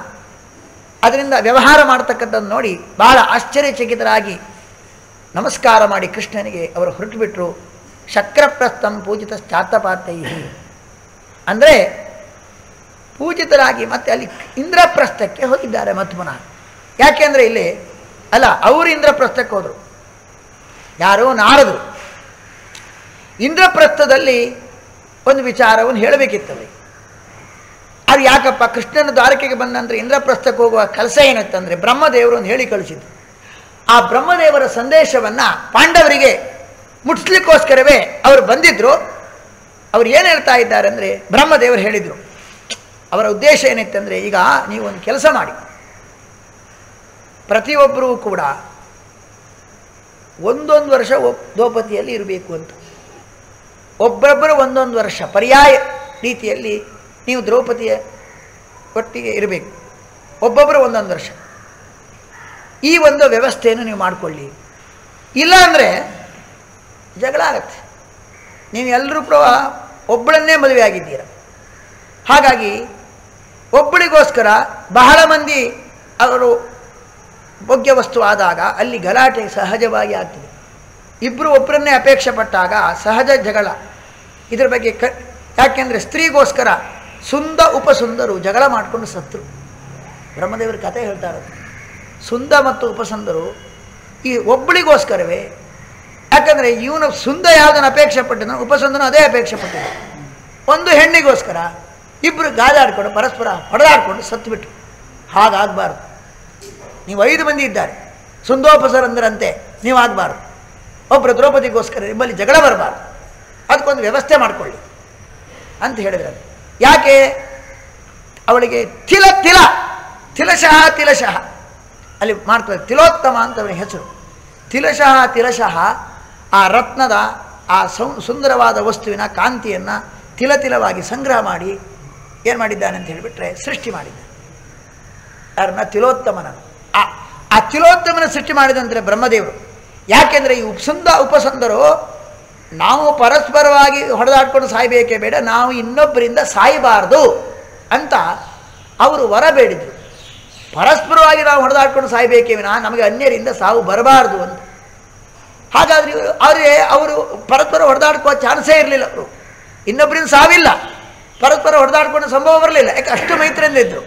ಅದರಿಂದ ವ್ಯವಹಾರ ಮಾಡ್ತಕ್ಕಂಥದ್ದು ನೋಡಿ, ಬಹಳ ಆಶ್ಚರ್ಯಚಕಿತರಾಗಿ ನಮಸ್ಕಾರ ಮಾಡಿ ಕೃಷ್ಣನಿಗೆ ಅವರು ಹೊರಟು ಬಿಟ್ಟರು ಶಕ್ರಪ್ರಸ್ಥಂ ಪೂಜಿತ ಚಾತಪಾತೈ ಅಂದರೆ ಪೂಜಿತರಾಗಿ ಮತ್ತೆ ಅಲ್ಲಿ ಇಂದ್ರಪ್ರಸ್ಥಕ್ಕೆ ಹೋಗಿದ್ದಾರೆ ಮತ್ತು ಪುನಃ. ಯಾಕೆಂದರೆ ಇಲ್ಲಿ, ಅಲ್ಲ, ಅವರು ಇಂದ್ರಪ್ರಸ್ಥಕ್ಕೆ ಹೋದರು. ಯಾರೋ ನಾರದರು. ಇಂದ್ರಪ್ರಸ್ಥದಲ್ಲಿ ಒಂದು ವಿಚಾರವನ್ನು ಹೇಳಬೇಕಿತ್ತಲ್ಲಿ ಅದು ಯಾಕಪ್ಪ, ಕೃಷ್ಣನ ದ್ವಾರಕೆಗೆ ಬಂದ ನಂತರ ಇಂದ್ರಪ್ರಸ್ಥಕ್ಕೆ ಹೋಗುವ ಕೆಲಸ ಏನಿತ್ತಂದರೆ ಬ್ರಹ್ಮದೇವರು ಒಂದು ಹೇಳಿ ಕಳಿಸಿದ್ರು. ಆ ಬ್ರಹ್ಮದೇವರ ಸಂದೇಶವನ್ನು ಪಾಂಡವರಿಗೆ ಮುಟ್ಸ್ಲಿಕ್ಕೋಸ್ಕರವೇ ಅವರು ಬಂದಿದ್ರು. ಅವ್ರು ಏನು ಹೇಳ್ತಾ ಇದ್ದಾರೆ ಅಂದರೆ ಬ್ರಹ್ಮದೇವರು ಹೇಳಿದರು. ಅವರ ಉದ್ದೇಶ ಏನಿತ್ತಂದರೆ ಈಗ ನೀವೊಂದು ಕೆಲಸ ಮಾಡಿ. ಪ್ರತಿಯೊಬ್ಬರೂ ಕೂಡ ಒಂದೊಂದು ವರ್ಷ ದ್ರೌಪದಿಯಲ್ಲಿ ಇರಬೇಕು ಅಂತ. ಒಬ್ಬೊಬ್ಬರು ಒಂದೊಂದು ವರ್ಷ ಪರ್ಯಾಯ ರೀತಿಯಲ್ಲಿ ನೀವು ದ್ರೌಪದಿಯ ಒಟ್ಟಿಗೆ ಇರಬೇಕು. ಒಬ್ಬೊಬ್ಬರು ಒಂದೊಂದು ವರ್ಷ. ಈ ಒಂದು ವ್ಯವಸ್ಥೆಯನ್ನು ನೀವು ಮಾಡಿಕೊಳ್ಳಿ. ಇಲ್ಲ ಅಂದರೆ ಜಗಳ ಆಗತ್ತೆ. ನೀವು ಎಲ್ಲರೂ ಕೂಡ ಒಬ್ಬಳನ್ನೇ ಮದುವೆ ಆಗಿದ್ದೀರ. ಹಾಗಾಗಿ ಒಬ್ಬಳಿಗೋಸ್ಕರ ಬಹಳ ಮಂದಿ ಅವರು ಭೋಗ್ಯ ವಸ್ತು ಆದಾಗ ಅಲ್ಲಿ ಗಲಾಟೆ ಸಹಜವಾಗಿ ಆಗ್ತದೆ. ಇಬ್ಬರು ಒಬ್ಬರನ್ನೇ ಅಪೇಕ್ಷೆ ಪಟ್ಟಾಗ ಸಹಜ ಜಗಳ. ಇದ್ರ ಬಗ್ಗೆ ಕ, ಯಾಕೆಂದರೆ ಸ್ತ್ರೀಗೋಸ್ಕರ ಸುಂದ ಉಪಸುಂದರು ಜಗಳ ಮಾಡಿಕೊಂಡು ಸತ್ರು. ಬ್ರಹ್ಮದೇವರ ಕಥೆ ಹೇಳ್ತಾರೆ ಸುಂದ ಮತ್ತು ಉಪಸುಂದರು ಈ ಒಬ್ಬಳಿಗೋಸ್ಕರವೇ ಯಾಕಂದರೆ ಇವನು ಸುಂದ ಯಾವುದನ್ನು ಅಪೇಕ್ಷೆ ಪಟ್ಟಿದ್ನೋ, ಉಪಸಂದನೂ ಅದೇ ಅಪೇಕ್ಷೆ ಪಟ್ಟಿದ್ದ. ಒಂದು ಹೆಣ್ಣಿಗೋಸ್ಕರ ಇಬ್ಬರು ಗಾದಾಡ್ಕೊಂಡು ಪರಸ್ಪರ ಹೊಡೆದಾಡ್ಕೊಂಡು ಸತ್ತುಬಿಟ್ರು ಹಾಗಾಗಬಾರ್ದು. ನೀವು ಐದು ಮಂದಿ ಇದ್ದಾರೆ. ಸುಂದೋಪಸರಂದರಂತೆ ನೀವು ಆಗಬಾರ್ದು. ಒಬ್ಬರು ದ್ರೌಪದಿಗೋಸ್ಕರ ನಿಮ್ಮಲ್ಲಿ ಜಗಳ ಬರಬಾರ್ದು. ಅದಕ್ಕೊಂದು ವ್ಯವಸ್ಥೆ ಮಾಡಿಕೊಳ್ಳಿ ಅಂತ ಹೇಳಿದ್ರೆ ಯಾಕೆ? ಅವಳಿಗೆ ತಿಲ ತಿಲ, ತಿಲಶಃ ತಿಲಶಃ. ಅಲ್ಲಿ ಮಾಡ್ತಾರೆ, ತಿಲೋತ್ತಮ ಅಂತ ಅವನಿಗೆ ಹೆಸರು. ತಿಲಶಃ ತಿಲಶಃ ಆ ರತ್ನದ ಆ ಸುಂದರವಾದ ವಸ್ತುವಿನ ಕಾಂತಿಯನ್ನು ತಿಲತಿಲವಾಗಿ ಸಂಗ್ರಹ ಮಾಡಿ ಏನು ಮಾಡಿದ್ದಾನೆ ಅಂತ ಹೇಳಿಬಿಟ್ರೆ ಸೃಷ್ಟಿ ಮಾಡಿದ್ದಾನೆ. ಯಾರನ್ನ? ತಿಲೋತ್ತಮನ. ಆ ಆ ತಿಲೋತ್ತಮನ ಸೃಷ್ಟಿ ಮಾಡಿದಂದರೆ ಬ್ರಹ್ಮದೇವರು. ಯಾಕೆಂದರೆ ಈ ಉಪಸಂದ ಉಪಸಂದರು ನಾವು ಪರಸ್ಪರವಾಗಿ ಹೊಡೆದಾಡ್ಕೊಂಡು ಸಾಯಬೇಕೇ ಬೇಡ, ನಾವು ಇನ್ನೊಬ್ಬರಿಂದ ಸಾಯಬಾರದು ಅಂತ ಅವರು ವರ ಬೇಡಿದರು. ಪರಸ್ಪರವಾಗಿ ನಾವು ಹೊಡೆದಾಡ್ಕೊಂಡು ಸಾಯಬೇಕೇ ವಿನಾ ನಮಗೆ ಅನ್ಯರಿಂದ ಸಾವು ಬರಬಾರ್ದು ಅಂತ. ಹಾಗಾದ್ರೆ ಇವರು ಅವರಿಗೆ ಅವರು ಪರಸ್ಪರ ಹೊಡೆದಾಡ್ಕೋ ಚಾನ್ಸೇ ಇರಲಿಲ್ಲ ಅವರು. ಇನ್ನೊಬ್ಬರಿಂದ ಸಾವಿಲ್ಲ. ಪರಸ್ಪರ ಹೊಡೆದಾಡ್ಕೊಂಡು ಸಂಭವ ಬರಲಿಲ್ಲ. ಯಾಕೆ ಅಷ್ಟು ಮೈತ್ರಿಯಿಂದ ಇದ್ದರು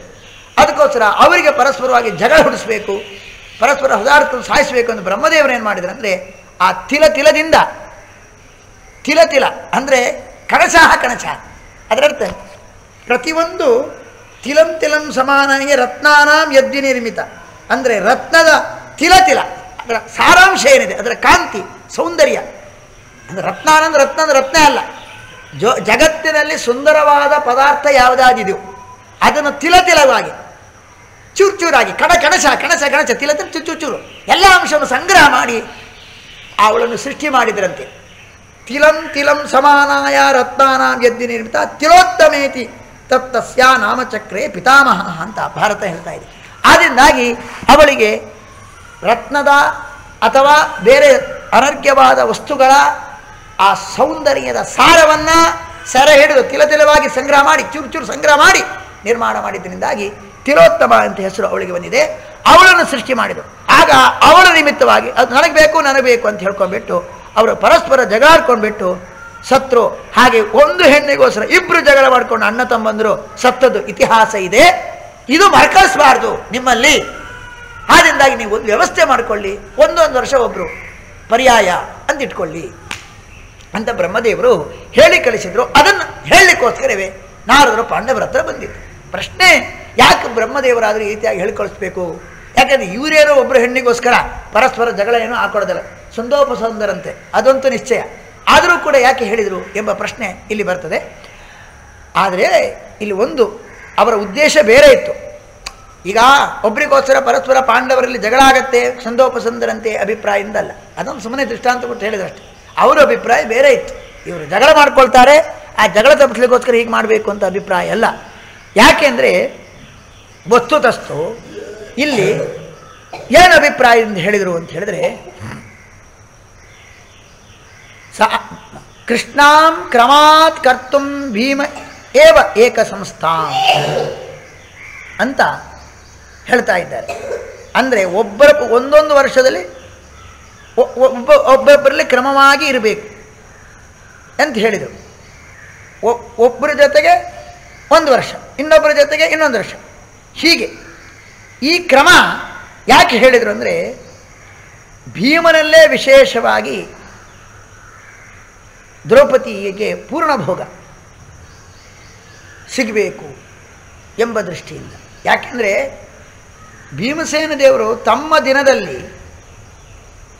ಅದಕ್ಕೋಸ್ಕರ ಅವರಿಗೆ ಪರಸ್ಪರವಾಗಿ ಜಗಳ ಹುಡಿಸ್ಬೇಕು, ಪರಸ್ಪರ ಹೊಡೆದಾಡ್ಕೊಂಡು ಸಾಯಿಸಬೇಕು ಅಂತ ಬ್ರಹ್ಮದೇವರು ಏನು ಮಾಡಿದ್ರು ಅಂದರೆ, ಆ ತಿಲ ತಿಲದಿಂದ, ತಿಲ ತಿಲ ಅಂದರೆ ಕಣಸ ಕಣಸ ಅದರರ್ಥ, ಪ್ರತಿಯೊಂದು ತಿಲಂ ತಿಲಂ ಸಮಾನಾಯ ರತ್ನಾನಾಂ ಯದ್ದಿ ನಿರ್ಮಿತ. ಅಂದರೆ ರತ್ನದ ತಿಲ ತಿಲ. ಅದರ ಸಾರಾಂಶ ಏನಿದೆ? ಅದರ ಕಾಂತಿ, ಸೌಂದರ್ಯ. ಅಂದರೆ ರತ್ನಾನಂದ ಅಂದ್ರೆ ರತ್ನ ಅಲ್ಲ. ಜೋ, ಜಗತ್ತಿನಲ್ಲಿ ಸುಂದರವಾದ ಪದಾರ್ಥ ಯಾವುದಾದಿದೆಯೋ, ಅದನ್ನು ತಿಲ ತಿಲವಾಗಿ, ಚೂರು ಚೂರಾಗಿ, ಕಣ ಕಣಶ ಕಣಶ ಕಣಶ, ತಿಲ ತಿಲ, ಚೂರು ಚೂರು ಎಲ್ಲ ಅಂಶವನ್ನು ಸಂಗ್ರಹ ಮಾಡಿ ಅವಳನ್ನು ಸೃಷ್ಟಿ ಮಾಡಿದ್ರಂತೆ. ತಿಲಂ ತಿಲಂ ಸಮಾನಾಯ ರತ್ನಾನಾಂ ಯದ್ದಿ ನಿರ್ಮಿತ ತಿಲೋತ್ತಮೇತಿ ತತ್ತಸ್ಯ ನಾಮಚಕ್ರೇ ಪಿತಾಮಹ ಅಂತ ಭಾರತ ಹೇಳ್ತಾ ಇದೆ. ಆದ್ದರಿಂದಾಗಿ ಅವಳಿಗೆ ರತ್ನದ ಅಥವಾ ಬೇರೆ ಅನರ್ಘ್ಯವಾದ ವಸ್ತುಗಳ ಆ ಸೌಂದರ್ಯದ ಸಾರವನ್ನು ಸೆರೆ ಹಿಡಿದು ತಿಲತಿಲವಾಗಿ ಸಂಗ್ರಹ ಮಾಡಿ, ಚೂರು ಚೂರು ಸಂಗ್ರಹ ಮಾಡಿ ನಿರ್ಮಾಣ ಮಾಡಿದ್ದರಿಂದಾಗಿ ತಿಲೋತ್ತಮ ಅಂತ ಹೆಸರು ಅವಳಿಗೆ ಬಂದಿದೆ. ಅವಳನ್ನು ಸೃಷ್ಟಿ ಮಾಡಿದರು. ಆಗ ಅವಳ ನಿಮಿತ್ತವಾಗಿ, ಅದು ನನಗೆ ಬೇಕು ನನಗೆ ಬೇಕು ಅಂತ ಹೇಳ್ಕೊಂಡ್ಬಿಟ್ಟು, ಅವರು ಪರಸ್ಪರ ಜಗಾಡ್ಕೊಂಡ್ಬಿಟ್ಟು ಸತ್ರು ಹಾಗೆ ಒಂದು ಹೆಣ್ಣಿಗೋಸ್ಕರ ಇಬ್ಬರು ಜಗಳ ಮಾಡ್ಕೊಂಡು ಅಣ್ಣ ತಮ್ಮಂದರು ಸತ್ತದ್ದು ಇತಿಹಾಸ ಇದೆ. ಇದು ಮರ್ಕಳಿಸಬಾರ್ದು ನಿಮ್ಮಲ್ಲಿ. ಆದ್ದರಿಂದಾಗಿ ನೀವು ಒಂದು ವ್ಯವಸ್ಥೆ ಮಾಡಿಕೊಳ್ಳಿ, ಒಂದೊಂದು ವರ್ಷ ಒಬ್ಬರು ಪರ್ಯಾಯ ಅಂತ ಇಟ್ಕೊಳ್ಳಿ ಅಂತ ಬ್ರಹ್ಮದೇವರು ಹೇಳಿ ಕಳಿಸಿದ್ರು. ಅದನ್ನು ಹೇಳಲಿಕ್ಕೋಸ್ಕರವೇ ನಾರದರು ಪಾಂಡವರ ಹತ್ರ ಬಂದಿತ್ತು ಪ್ರಶ್ನೆ, ಯಾಕೆ ಬ್ರಹ್ಮದೇವರಾದರೂ ಈ ರೀತಿಯಾಗಿ ಹೇಳಿ ಕಳಿಸ್ಬೇಕು ಯಾಕಂದರೆ ಇವರೇನೋ ಒಬ್ಬರು ಹೆಣ್ಣಿಗೋಸ್ಕರ ಪರಸ್ಪರ ಜಗಳ ಏನೋ ಸುಂದೋಪ ಸುಂದರಂತೆ ಅದಂತೂ ನಿಶ್ಚಯ. ಆದರೂ ಕೂಡ ಯಾಕೆ ಹೇಳಿದರು ಎಂಬ ಪ್ರಶ್ನೆ ಇಲ್ಲಿ ಬರ್ತದೆ. ಆದರೆ ಇಲ್ಲಿ ಒಂದು, ಅವರ ಉದ್ದೇಶ ಬೇರೆ ಇತ್ತು. ಈಗ ಒಬ್ರಿಗೋಸ್ಕರ ಪರಸ್ಪರ ಪಾಂಡವರಲ್ಲಿ ಜಗಳ ಆಗತ್ತೆ ಅಭಿಪ್ರಾಯದಿಂದ ಅಲ್ಲ ಅದೊಂದು ಸುಮ್ಮನೆ ದೃಷ್ಟಾಂತ ಕೊಟ್ಟು ಹೇಳಿದ್ರಷ್ಟೆ ಅವರ ಅಭಿಪ್ರಾಯ ಬೇರೆ ಇತ್ತು. ಇವರು ಜಗಳ ಮಾಡ್ಕೊಳ್ತಾರೆ, ಆ ಜಗಳ ತಪ್ಪಿಸ್ಲಿಕ್ಕೋಸ್ಕರ ಹೀಗೆ ಮಾಡಬೇಕು ಅಂತ ಅಭಿಪ್ರಾಯ ಅಲ್ಲ. ಯಾಕೆಂದರೆ ವಸ್ತುತಸ್ತು ಇಲ್ಲಿ ಏನು ಅಭಿಪ್ರಾಯದಿಂದ ಹೇಳಿದರು ಅಂತ ಹೇಳಿದ್ರೆ, ಸ, ಕೃಷ್ಣಾಂ ಕ್ರಮಾತ್ ಕರ್ತುಂ ಭೀಮ ಏವ ಏಕ ಸಂಸ್ಥಾ ಅಂತ ಹೇಳ್ತಾ ಇದ್ದಾರೆ. ಅಂದರೆ ಒಬ್ಬರ ಒಂದೊಂದು ವರ್ಷದಲ್ಲಿ ಒಬ್ಬ, ಒಬ್ಬೊಬ್ಬರಲ್ಲಿ ಕ್ರಮವಾಗಿ ಇರಬೇಕು ಅಂತ ಹೇಳಿದರು. ಒಬ್ಬರ ಜೊತೆಗೆ ಒಂದು ವರ್ಷ, ಇನ್ನೊಬ್ಬರ ಜೊತೆಗೆ ಇನ್ನೊಂದು ವರ್ಷ. ಹೀಗೆ ಈ ಕ್ರಮ ಯಾಕೆ ಹೇಳಿದರು ಅಂದರೆ ಭೀಮನಲ್ಲೇ ವಿಶೇಷವಾಗಿ ದ್ರೌಪದಿಗೆ ಪೂರ್ಣ ಭೋಗ ಸಿಗಬೇಕು ಎಂಬ ದೃಷ್ಟಿಯಿಂದ. ಯಾಕೆಂದರೆ ಭೀಮಸೇನ ದೇವರು ತಮ್ಮ ದಿನದಲ್ಲಿ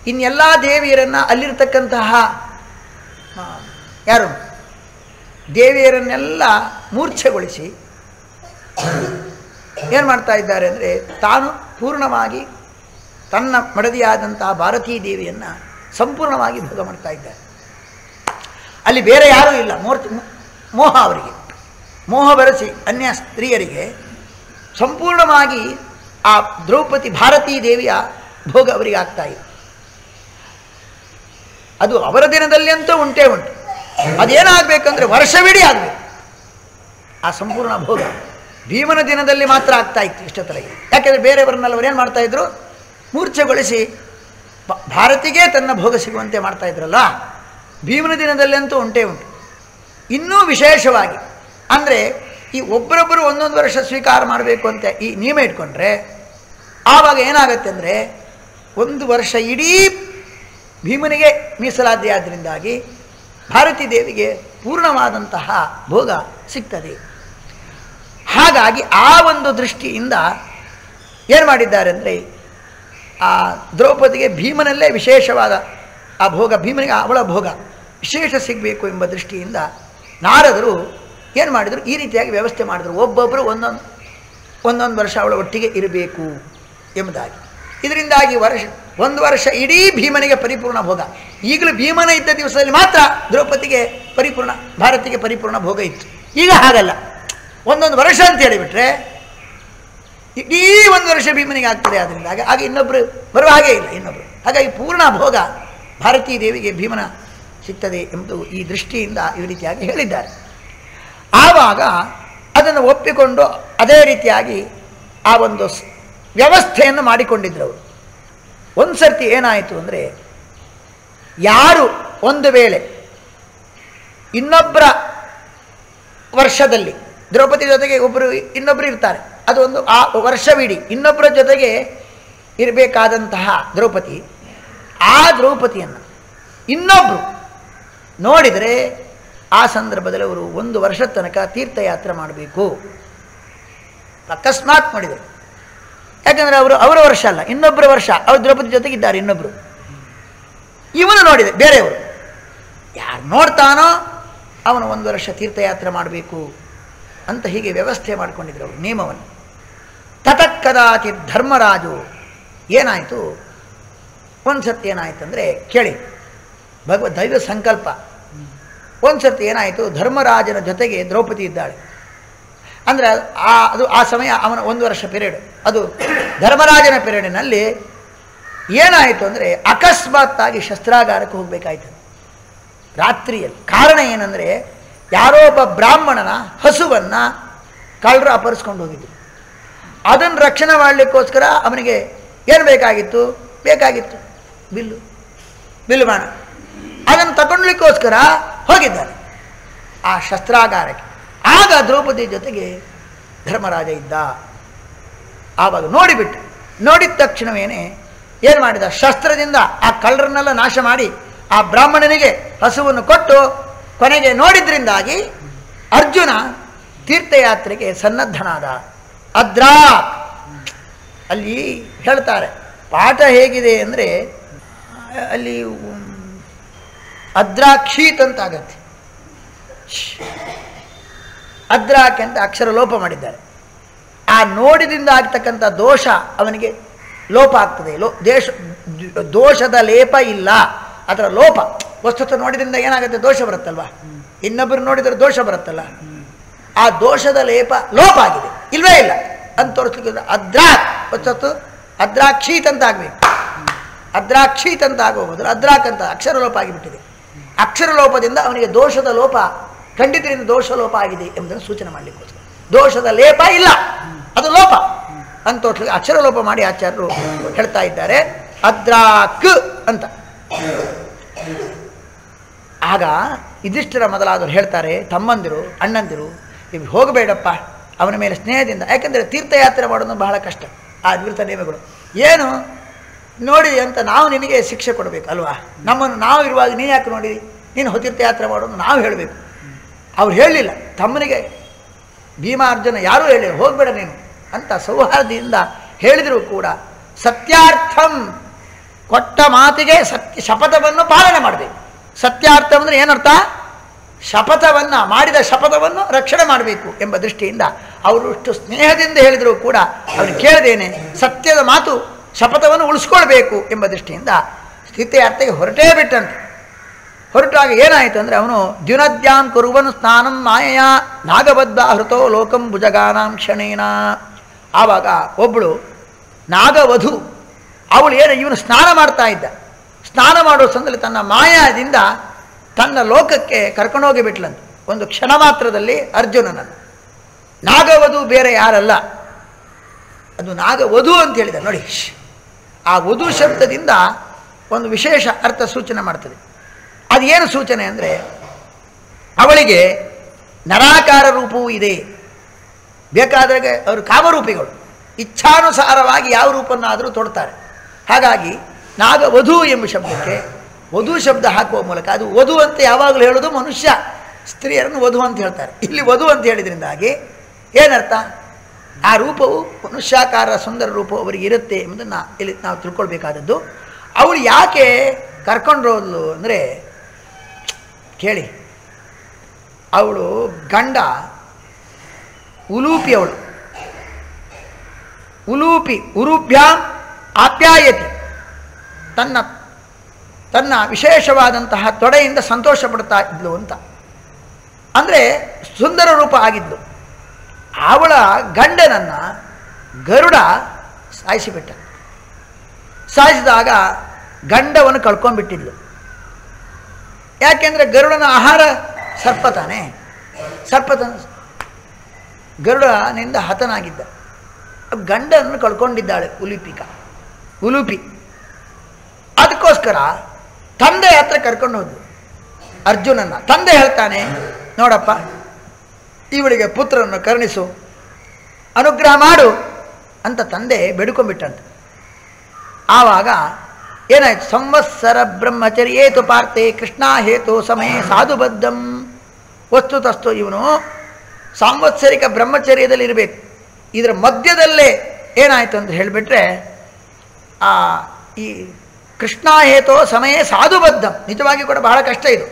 ಇನ್ನೆಲ್ಲ ದೇವಿಯರನ್ನು ಅಲ್ಲಿರ್ತಕ್ಕಂತಹ ಯಾರು? ದೇವಿಯರನ್ನೆಲ್ಲ ಮೂರ್ಛೆಗೊಳಿಸಿ ಏನು ಮಾಡ್ತಾ ಇದ್ದಾರೆ ಅಂದರೆ ತಾನು ಪೂರ್ಣವಾಗಿ ತನ್ನ ಮಡದಿಯಾದಂತಹ ಭಾರತೀ ದೇವಿಯನ್ನು ಸಂಪೂರ್ಣವಾಗಿ ಭೋಗ ಮಾಡ್ತಾ ಇದ್ದಾರೆ. ಅಲ್ಲಿ ಬೇರೆ ಯಾರೂ ಇಲ್ಲ. ಮೋರ್ ಮೋಹ ಅವರಿಗೆ. ಮೋಹ ಬರೆಸಿ ಅನ್ಯ ಸ್ತ್ರೀಯರಿಗೆ ಸಂಪೂರ್ಣವಾಗಿ ಆ ದ್ರೌಪದಿ ಭಾರತೀ ದೇವಿಯ ಭೋಗ ಅವರಿಗೆ ಆಗ್ತಾ ಇತ್ತು ಅದು ಅವರ ದಿನದಲ್ಲಿ ಅಂತೂ ಉಂಟೇ ಉಂಟು. ಅದೇನಾಗಬೇಕಂದ್ರೆ ವರ್ಷವಿಡೀ ಆಗಬೇಕು. ಆ ಸಂಪೂರ್ಣ ಭೋಗ ಭೀಮನ ದಿನದಲ್ಲಿ ಮಾತ್ರ ಆಗ್ತಾ ಇತ್ತು ಇಷ್ಟೊತ್ತರೆಗೆ. ಯಾಕೆಂದರೆ ಬೇರೆಯವರನ್ನೆಲ್ಲ ಅವರೇನು ಮಾಡ್ತಾ ಇದ್ರು? ಮೂರ್ಛೆಗೊಳಿಸಿ ಭಾರತಿಗೆ ತನ್ನ ಭೋಗ ಸಿಗುವಂತೆ ಮಾಡ್ತಾ ಇದ್ರಲ್ಲ? ಭೀಮನ ದಿನದಲ್ಲಿ ಅಂತೂ ಉಂಟೇ ಉಂಟು. ಇನ್ನೂ ವಿಶೇಷವಾಗಿ ಅಂದರೆ ಈ ಒಬ್ಬರೊಬ್ಬರು ಒಂದೊಂದು ವರ್ಷ ಸ್ವೀಕಾರ ಮಾಡಬೇಕು ಅಂತ ಈ ನಿಯಮ ಇಟ್ಕೊಂಡ್ರೆ, ಆವಾಗ ಏನಾಗುತ್ತೆ ಅಂದರೆ, ಒಂದು ವರ್ಷ ಇಡೀ ಭೀಮನಿಗೆ ಮೀಸಲಾದೆ ಆದ್ದರಿಂದಾಗಿ ಭಾರತೀ ದೇವಿಗೆ ಪೂರ್ಣವಾದಂತಹ ಭೋಗ ಸಿಗ್ತದೆ. ಹಾಗಾಗಿ ಆ ಒಂದು ದೃಷ್ಟಿಯಿಂದ ಏನು ಮಾಡಿದ್ದಾರೆ ಅಂದರೆ, ಆ ದ್ರೌಪದಿಗೆ ಭೀಮನಲ್ಲೇ ವಿಶೇಷವಾದ ಆ ಭೋಗ, ಭೀಮನಿಗೆ ಅವಳ ಭೋಗ ವಿಶೇಷ ಸಿಗಬೇಕು ಎಂಬ ದೃಷ್ಟಿಯಿಂದ ನಾರದರು ಏನು ಮಾಡಿದರು? ಈ ರೀತಿಯಾಗಿ ವ್ಯವಸ್ಥೆ ಮಾಡಿದರು. ಒಬ್ಬೊಬ್ಬರು ಒಂದೊಂದು ಒಂದೊಂದು ವರ್ಷ ಅವಳ ಒಟ್ಟಿಗೆ ಇರಬೇಕು ಎಂಬುದಾಗಿ. ಇದರಿಂದಾಗಿ ವರ್ಷ, ಒಂದು ವರ್ಷ ಇಡೀ ಭೀಮನಿಗೆ ಪರಿಪೂರ್ಣ ಭೋಗ. ಈಗಲೂ ಭೀಮನ ಇದ್ದ ದಿವಸದಲ್ಲಿ ಮಾತ್ರ ದ್ರೌಪದಿಗೆ ಪರಿಪೂರ್ಣ, ಭಾರತಿಗೆ ಪರಿಪೂರ್ಣ ಭೋಗ ಇತ್ತು. ಈಗ ಹಾಗಲ್ಲ. ಒಂದೊಂದು ವರ್ಷ ಅಂತ ಹೇಳಿಬಿಟ್ರೆ, ಇಡೀ ಒಂದು ವರ್ಷ ಭೀಮನಿಗೆ ಆಗ್ತದೆ ಅದರಿಂದ ಹಾಗೆ ಆಗ ಇನ್ನೊಬ್ಬರು ಬರುವ ಹಾಗೆ ಇಲ್ಲ ಇನ್ನೊಬ್ಬರು ಹಾಗಾಗಿ ಪೂರ್ಣ ಭೋಗ ಭಾರತೀ ದೇವಿಗೆ ಭೀಮನ ಸಿಗ್ತದೆ ಎಂಬುದು ಈ ದೃಷ್ಟಿಯಿಂದ ಈ ರೀತಿಯಾಗಿ ಹೇಳಿದ್ದಾರೆ. ಆವಾಗ ಅದನ್ನು ಒಪ್ಪಿಕೊಂಡು ಅದೇ ರೀತಿಯಾಗಿ ಆ ಒಂದು ವ್ಯವಸ್ಥೆಯನ್ನು ಮಾಡಿಕೊಂಡಿದ್ರು ಅವರು. ಒಂದು ಸರ್ತಿ ಏನಾಯಿತು ಅಂದರೆ ಯಾರು ಒಂದು ವೇಳೆ ಇನ್ನೊಬ್ಬರ ವರ್ಷದಲ್ಲಿ ದ್ರೌಪದಿ ಜೊತೆಗೆ ಒಬ್ಬರು ಇನ್ನೊಬ್ಬರು ಇರ್ತಾರೆ. ಅದು ಒಂದು ಆ ವರ್ಷವಿಡೀ ಇನ್ನೊಬ್ಬರ ಜೊತೆಗೆ ಇರಬೇಕಾದಂತಹ ದ್ರೌಪದಿ ಆ ದ್ರೌಪದಿಯನ್ನು ಇನ್ನೊಬ್ಬರು ನೋಡಿದರೆ ಆ ಸಂದರ್ಭದಲ್ಲಿ ಅವರು ಒಂದು ವರ್ಷ ತನಕ ತೀರ್ಥಯಾತ್ರೆ ಮಾಡಬೇಕು. ಅಕಸ್ಮಾತ್ ಮಾಡಿದರು. ಯಾಕಂದರೆ ಅವರು ಅವರ ವರ್ಷ ಅಲ್ಲ, ಇನ್ನೊಬ್ಬರ ವರ್ಷ. ಅವರು ದ್ರೌಪದಿ ಜೊತೆಗಿದ್ದಾರೆ ಇನ್ನೊಬ್ಬರು ಇವನು ನೋಡಿದೆ, ಬೇರೆಯವರು. ಯಾರು ನೋಡ್ತಾನೋ ಅವನು ಒಂದು ವರ್ಷ ತೀರ್ಥಯಾತ್ರೆ ಮಾಡಬೇಕು ಅಂತ ಹೀಗೆ ವ್ಯವಸ್ಥೆ ಮಾಡಿಕೊಂಡಿದ್ರು ಅವರು, ನಿಯಮವನ್ನು. ತತಕ್ಕದಾತಿ ಧರ್ಮರಾಜು ಏನಾಯಿತು? ಒಂದು ಸತಿ ಏನಾಯಿತು ಅಂದರೆ ಕೇಳಿ. ಭಗವ ದೈವ ಸಂಕಲ್ಪ. ಒಂದು ಸರ್ತಿ ಏನಾಯಿತು? ಧರ್ಮರಾಜನ ಜೊತೆಗೆ ದ್ರೌಪದಿ ಇದ್ದಾಳೆ. ಅಂದರೆ ಆ, ಅದು ಆ ಸಮಯ ಅವನ ಒಂದು ವರ್ಷ ಪಿರಿಯಡ್ ಅದು ಧರ್ಮರಾಜನ ಪಿರಿಯಡಿನಲ್ಲಿ ಏನಾಯಿತು ಅಂದರೆ ಅಕಸ್ಮಾತ್ತಾಗಿ ಶಸ್ತ್ರಾಗಾರಕ್ಕೆ ಹೋಗಬೇಕಾಯ್ತು ರಾತ್ರಿಯಲ್ಲಿ. ಕಾರಣ ಏನಂದರೆ ಯಾರೋ ಒಬ್ಬ ಬ್ರಾಹ್ಮಣನ ಹಸುವನ್ನು ಕಳ್ಳರು ಅಪರಿಸ್ಕೊಂಡು ಹೋಗಿದ್ರು. ಅದನ್ನು ರಕ್ಷಣೆ ಮಾಡಲಿಕ್ಕೋಸ್ಕರ ಅವನಿಗೆ ಏನು ಬೇಕಾಗಿತ್ತು? ಬೇಕಾಗಿತ್ತು. ಬಿಲ್ಲು. ಬಿಲ್ಲು ಬಾಣ. ಅದನ್ನು ತಗೊಳ್ಲಿಕ್ಕೋಸ್ಕರ ಹೋಗಿದ್ದಾನೆ ಆ ಶಸ್ತ್ರಾಗಾರಕ್ಕೆ. ಆಗ ದ್ರೌಪದಿ ಜೊತೆಗೆ ಧರ್ಮರಾಜ ಇದ್ದ. ಆವಾಗ ನೋಡಿಬಿಟ್ಟು ನೋಡಿದ ತಕ್ಷಣವೇನೆ ಏನು ಮಾಡಿದ? ಶಸ್ತ್ರದಿಂದ ಆ ಕಳ್ಳರನ್ನೆಲ್ಲ ನಾಶ ಮಾಡಿ ಆ ಬ್ರಾಹ್ಮಣನಿಗೆ ಹಸುವನ್ನು ಕೊಟ್ಟು ಕೊನೆಗೆ ನೋಡಿದ್ರಿಂದಾಗಿ ಅರ್ಜುನ ತೀರ್ಥಯಾತ್ರೆಗೆ ಸನ್ನದ್ಧನಾದ. ಅದ್ರಾ ಅಲ್ಲಿ ಹೇಳ್ತಾರೆ, ಪಾಠ ಹೇಗಿದೆ ಅಂದರೆ ಅಲ್ಲಿ ಅದ್ರಾಕ್ಷೀತ್ ಅಂತ ಆಗತ್ತೆ. ಅದ್ರಾಕ್ ಅಂತ ಅಕ್ಷರ ಲೋಪ ಮಾಡಿದ್ದಾರೆ. ಆ ನೋಡಿದಿಂದ ಆಗ್ತಕ್ಕಂಥ ದೋಷ ಅವನಿಗೆ ಲೋಪ ಆಗ್ತದೆ. ಲೋ, ದೇಶ, ದೋಷದ ಲೇಪ ಇಲ್ಲ. ಅದರ ಲೋಪ. ವಸ್ತುತ ನೋಡಿದಿಂದ ಏನಾಗುತ್ತೆ? ದೋಷ ಬರುತ್ತಲ್ವಾ? ಇನ್ನೊಬ್ಬರು ನೋಡಿದರೆ ದೋಷ ಬರುತ್ತಲ್ಲ. ಆ ದೋಷದ ಲೇಪ ಲೋಪ ಆಗಿದೆ. ಇಲ್ವೇ ಇಲ್ಲ. ಅಂತ ತೋರಿಸ್ಲಿಕ್ಕೆ ಅದ್ರಾಕ್ ವಸ್ತು ಅದ್ರಾಕ್ಷೀತ್ ಅಂತ ಆಗಬೇಕು. ಅದ್ರಾಕ್ಷೀತ್ ಅಂತ ಆಗೋಗೋದ್ರೆ ಅದ್ರಾಕ್ ಅಂತ ಅಕ್ಷರ ಲೋಪ ಆಗಿಬಿಟ್ಟಿದೆ. ಅಕ್ಷರ ಲೋಪದಿಂದ ಅವನಿಗೆ ದೋಷದ ಲೋಪ, ಖಂಡಿತರಿಂದ ದೋಷ ಲೋಪ ಆಗಿದೆ ಎಂಬುದನ್ನು ಸೂಚನೆ ಮಾಡಲಿಕ್ಕೋಸ್ಕರ. ದೋಷದ ಲೇಪ ಇಲ್ಲ. ಅದು ಲೋಪ. ಅಂತ ಅಕ್ಷರ ಲೋಪ ಮಾಡಿ ಆಚಾರ್ಯರು ಹೇಳ್ತಾ ಇದ್ದಾರೆ. ಅದ್ರಾಕ್ ಅಂತ. ಆಗ ಇದಿಷ್ಟರ ಮೊದಲಾದವರು ಹೇಳ್ತಾರೆ, ತಮ್ಮಂದಿರು, ಅಣ್ಣಂದಿರು ಇವು ಹೋಗಬೇಡಪ್ಪ, ಅವನ ಮೇಲೆ ಸ್ನೇಹದಿಂದ. ಯಾಕೆಂದರೆ ತೀರ್ಥಯಾತ್ರೆ ಮಾಡೋದು ಬಹಳ ಕಷ್ಟ. ಆ ಅದ್ಭುತ ನಿಯಮಗಳು. ಏನು? ನೋಡಿ ಅಂತ ನಾವು ನಿನಗೆ ಶಿಕ್ಷೆ ಕೊಡಬೇಕು, ಅಲ್ವಾ? ನಮ್ಮನ್ನು ನಾವು ಇರುವಾಗ ನೀ ಯಾಕೆ ನೋಡಿ? ನೀನು ತೀರ್ಥಯಾತ್ರೆ ಮಾಡೋದು ನಾವು ಹೇಳಬೇಕು. ಅವ್ರು ಹೇಳಲಿಲ್ಲ. ತಮ್ಮನಿಗೆ ಭೀಮಾರ್ಜುನ ಯಾರೂ ಹೇಳಿ ಹೋಗಬೇಡ ನೀನು ಅಂತ ಸೌಹಾರ್ದದಿಂದ ಹೇಳಿದರೂ ಕೂಡ ಸತ್ಯಾರ್ಥಂ ಕೊಟ್ಟ ಮಾತಿಗೆ ಸತ್ಯ, ಶಪಥವನ್ನು ಪಾಲನೆ ಮಾಡಬೇಕು. ಸತ್ಯಾರ್ಥ ಅಂದರೆ ಏನರ್ಥ? ಶಪಥವನ್ನು, ಮಾಡಿದ ಶಪಥವನ್ನು ರಕ್ಷಣೆ ಮಾಡಬೇಕು ಎಂಬ ದೃಷ್ಟಿಯಿಂದ ಅವರು ಇಷ್ಟು ಸ್ನೇಹದಿಂದ ಹೇಳಿದರೂ ಕೂಡ ಅವನು ಕೇಳದೇನೆ ಸತ್ಯದ ಮಾತು ಶಪಥವನ್ನು ಉಳಿಸ್ಕೊಳ್ಬೇಕು ಎಂಬ ದೃಷ್ಟಿಯಿಂದ ಸ್ಥಿತಿಯಾರ್ಥಕ್ಕೆ ಹೊರಟೇ ಬಿಟ್ಟಂತೆ. ಹೊರಟಾಗ ಏನಾಯಿತು ಅಂದರೆ ಅವನು ದ್ಯುನದ್ಯಾಂ ಕುರುವನು ಸ್ನಾನಂ ಮಾಯೆಯ ನಾಗಬದ್ಧ ಹೃತೋ ಲೋಕಂ ಭುಜಗಾನಾಂ ಕ್ಷಣೇನ. ಆವಾಗ ಒಬ್ಬಳು ನಾಗವಧು, ಅವಳು ಏನು ಇವನು ಸ್ನಾನ ಮಾಡ್ತಾ ಇದ್ದ. ಸ್ನಾನ ಮಾಡೋ ಸಂದರ್ಭದಲ್ಲಿ ತನ್ನ ಮಾಯಾದಿಂದ ತನ್ನ ಲೋಕಕ್ಕೆ ಕರ್ಕೊಂಡೋಗಿ ಬಿಟ್ಲಂತೆ. ಒಂದು ಕ್ಷಣ ಮಾತ್ರದಲ್ಲಿ ಅರ್ಜುನನನ್ನು. ನಾಗವಧು ಬೇರೆ ಯಾರಲ್ಲ. ಅದು ನಾಗವಧು ಅಂತ ಹೇಳಿದ, ನೋಡಿ. ಆ ವಧು ಶಬ್ದದಿಂದ ಒಂದು ವಿಶೇಷ ಅರ್ಥ ಸೂಚನೆ ಮಾಡ್ತದೆ. ಅದು ಏನು ಸೂಚನೆ ಅಂದರೆ, ಅವಳಿಗೆ ನರಾಕಾರ ರೂಪವೂ ಇದೆ. ಬೇಕಾದ್ರೆ ಅವರು ಕಾಮರೂಪಿಗಳು. ಇಚ್ಛಾನುಸಾರವಾಗಿ ಯಾವ ರೂಪನ್ನಾದರೂ ತೊಡ್ತಾರೆ. ಹಾಗಾಗಿ ನಾಗ ವಧು ಎಂಬ ಶಬ್ದಕ್ಕೆ ವಧು ಶಬ್ದ ಹಾಕುವ ಮೂಲಕ, ಅದು ವಧು ಅಂತ ಯಾವಾಗಲೂ ಹೇಳೋದು ಮನುಷ್ಯ, ಸ್ತ್ರೀಯರನ್ನು ವಧು ಅಂತ ಹೇಳ್ತಾರೆ. ಇಲ್ಲಿ ವಧು ಅಂತ ಹೇಳಿದ್ರಿಂದಾಗಿ ಏನರ್ಥ? ಆ ರೂಪವು ಮನುಷ್ಯಾಕಾರ ಸುಂದರ ರೂಪವು ಅವರಿಗೆ ಇರುತ್ತೆ ಎಂಬುದನ್ನು ಇಲ್ಲಿ ನಾವು ತಿಳ್ಕೊಳ್ಬೇಕಾದದ್ದು. ಅವಳು ಯಾಕೆ ಕರ್ಕೊಂಡ್ರೋದ್ಲು ಅಂದರೆ, ಕೇಳಿ. ಅವಳು ಗಂಡ, ಉಲೂಪಿ ಅವಳು. ಉಲೂಪಿ ಉರುಭ್ಯ ಆಪ್ಯಾಯತಿ. ತನ್ನ ತನ್ನ ವಿಶೇಷವಾದಂತಹ ತೊಡೆಯಿಂದ ಸಂತೋಷ ಪಡ್ತಾ ಇದ್ಲು ಅಂತ. ಅಂದರೆ ಸುಂದರ ರೂಪ ಆಗಿದ್ಲು. ಅವಳ ಗಂಡನನ್ನು ಗರುಡ ಸಾಯಿಸಿಬಿಟ್ಟ. ಸಾಯಿಸಿದಾಗ ಗಂಡವನ್ನು ಕಳ್ಕೊಂಡ್ಬಿಟ್ಟಿದ್ಲು. ಯಾಕೆಂದರೆ ಗರುಡನ ಆಹಾರ ಸರ್ಪ ತಾನೆ. ಸರ್ಪ ಗರುಡನಿಂದ ಹತನಾಗಿದ್ದ. ಗಂಡನನ್ನು ಕಳ್ಕೊಂಡಿದ್ದಾಳೆ ಉಲುಪಿಕ ಉಲುಪಿ. ಅದಕ್ಕೋಸ್ಕರ ತಂದೆ ಹತ್ರ ಕರ್ಕೊಂಡು ಹೋದ್ಲು. ಅರ್ಜುನನ್ನ. ತಂದೆ ಹೇಳ್ತಾನೆ, ನೋಡಪ್ಪ ಇವಳಿಗೆ ಪುತ್ರನನ್ನು ಕರುಣಿಸು, ಅನುಗ್ರಹ ಮಾಡು ಅಂತ ತಂದೆ ಬೇಡ್ಕೊಂಡ್ಬಿಟ್ಟಂತೆ. ಆವಾಗ ಏನಾಯ್ತು? ಸಂವತ್ಸರ ಬ್ರಹ್ಮಚರ್ಯೇತು ಪಾರ್ಥೆ ಕೃಷ್ಣ ಹೇತು ಸಮಯ ಸಾಧುಬದ್ಧಂ. ವಸ್ತುತಸ್ತು ಇವನು ಸಾಂವತ್ಸರಿಕ ಬ್ರಹ್ಮಚರ್ಯದಲ್ಲಿ ಇರಬೇಕು. ಇದರ ಮಧ್ಯದಲ್ಲೇ ಏನಾಯಿತು ಅಂತ ಹೇಳಿಬಿಟ್ರೆ, ಆ, ಈ ಕೃಷ್ಣ ಹೇತೋ ಸಮಯ ಸಾಧುಬದ್ಧಂ. ನಿಜವಾಗಿ ಕೂಡ ಬಹಳ ಕಷ್ಟ ಇದು.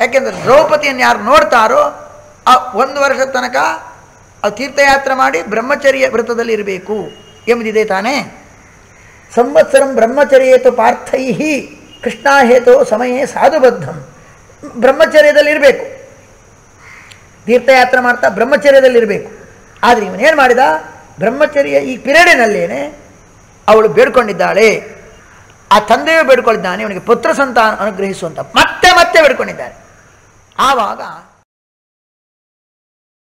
ಯಾಕೆಂದರೆ ದ್ರೌಪದಿಯನ್ನು ಯಾರು ನೋಡ್ತಾರೋ ಆ ಒಂದು ವರ್ಷದ ತನಕ ಆ ತೀರ್ಥಯಾತ್ರೆ ಮಾಡಿ ಬ್ರಹ್ಮಚರ್ಯ ವ್ರತದಲ್ಲಿ ಇರಬೇಕು ಎಂಬುದಿದೆ ತಾನೇ. ಸಂವತ್ಸರಂ ಬ್ರಹ್ಮಚರ್ಯೇತು ಪಾರ್ಥೈ ಕೃಷ್ಣ ಹೇತೋ ಸಮಯೇ ಸಾಧುಬದ್ಧಂ. ಬ್ರಹ್ಮಚರ್ಯದಲ್ಲಿ ಇರಬೇಕು. ತೀರ್ಥಯಾತ್ರೆ ಮಾಡ್ತಾ ಬ್ರಹ್ಮಚರ್ಯದಲ್ಲಿ ಇರಬೇಕು. ಆದರೆ ಇವನೇನು ಮಾಡಿದ? ಬ್ರಹ್ಮಚರ್ಯ ಈ ಪಿರಿಯಡಿನಲ್ಲೇನೆ ಅವಳು ಬೇಡ್ಕೊಂಡಿದ್ದಾಳೆ. ಆ ತಂದೆಯೂ ಬೇಡ್ಕೊಂಡಿದ್ದಾನೆ ಇವನಿಗೆ ಪುತ್ರ ಸಂತಾನ ಅನುಗ್ರಹಿಸುವಂಥ ಮತ್ತೆ ಮತ್ತೆ ಬೇಡ್ಕೊಂಡಿದ್ದಾರೆ ಆವಾಗ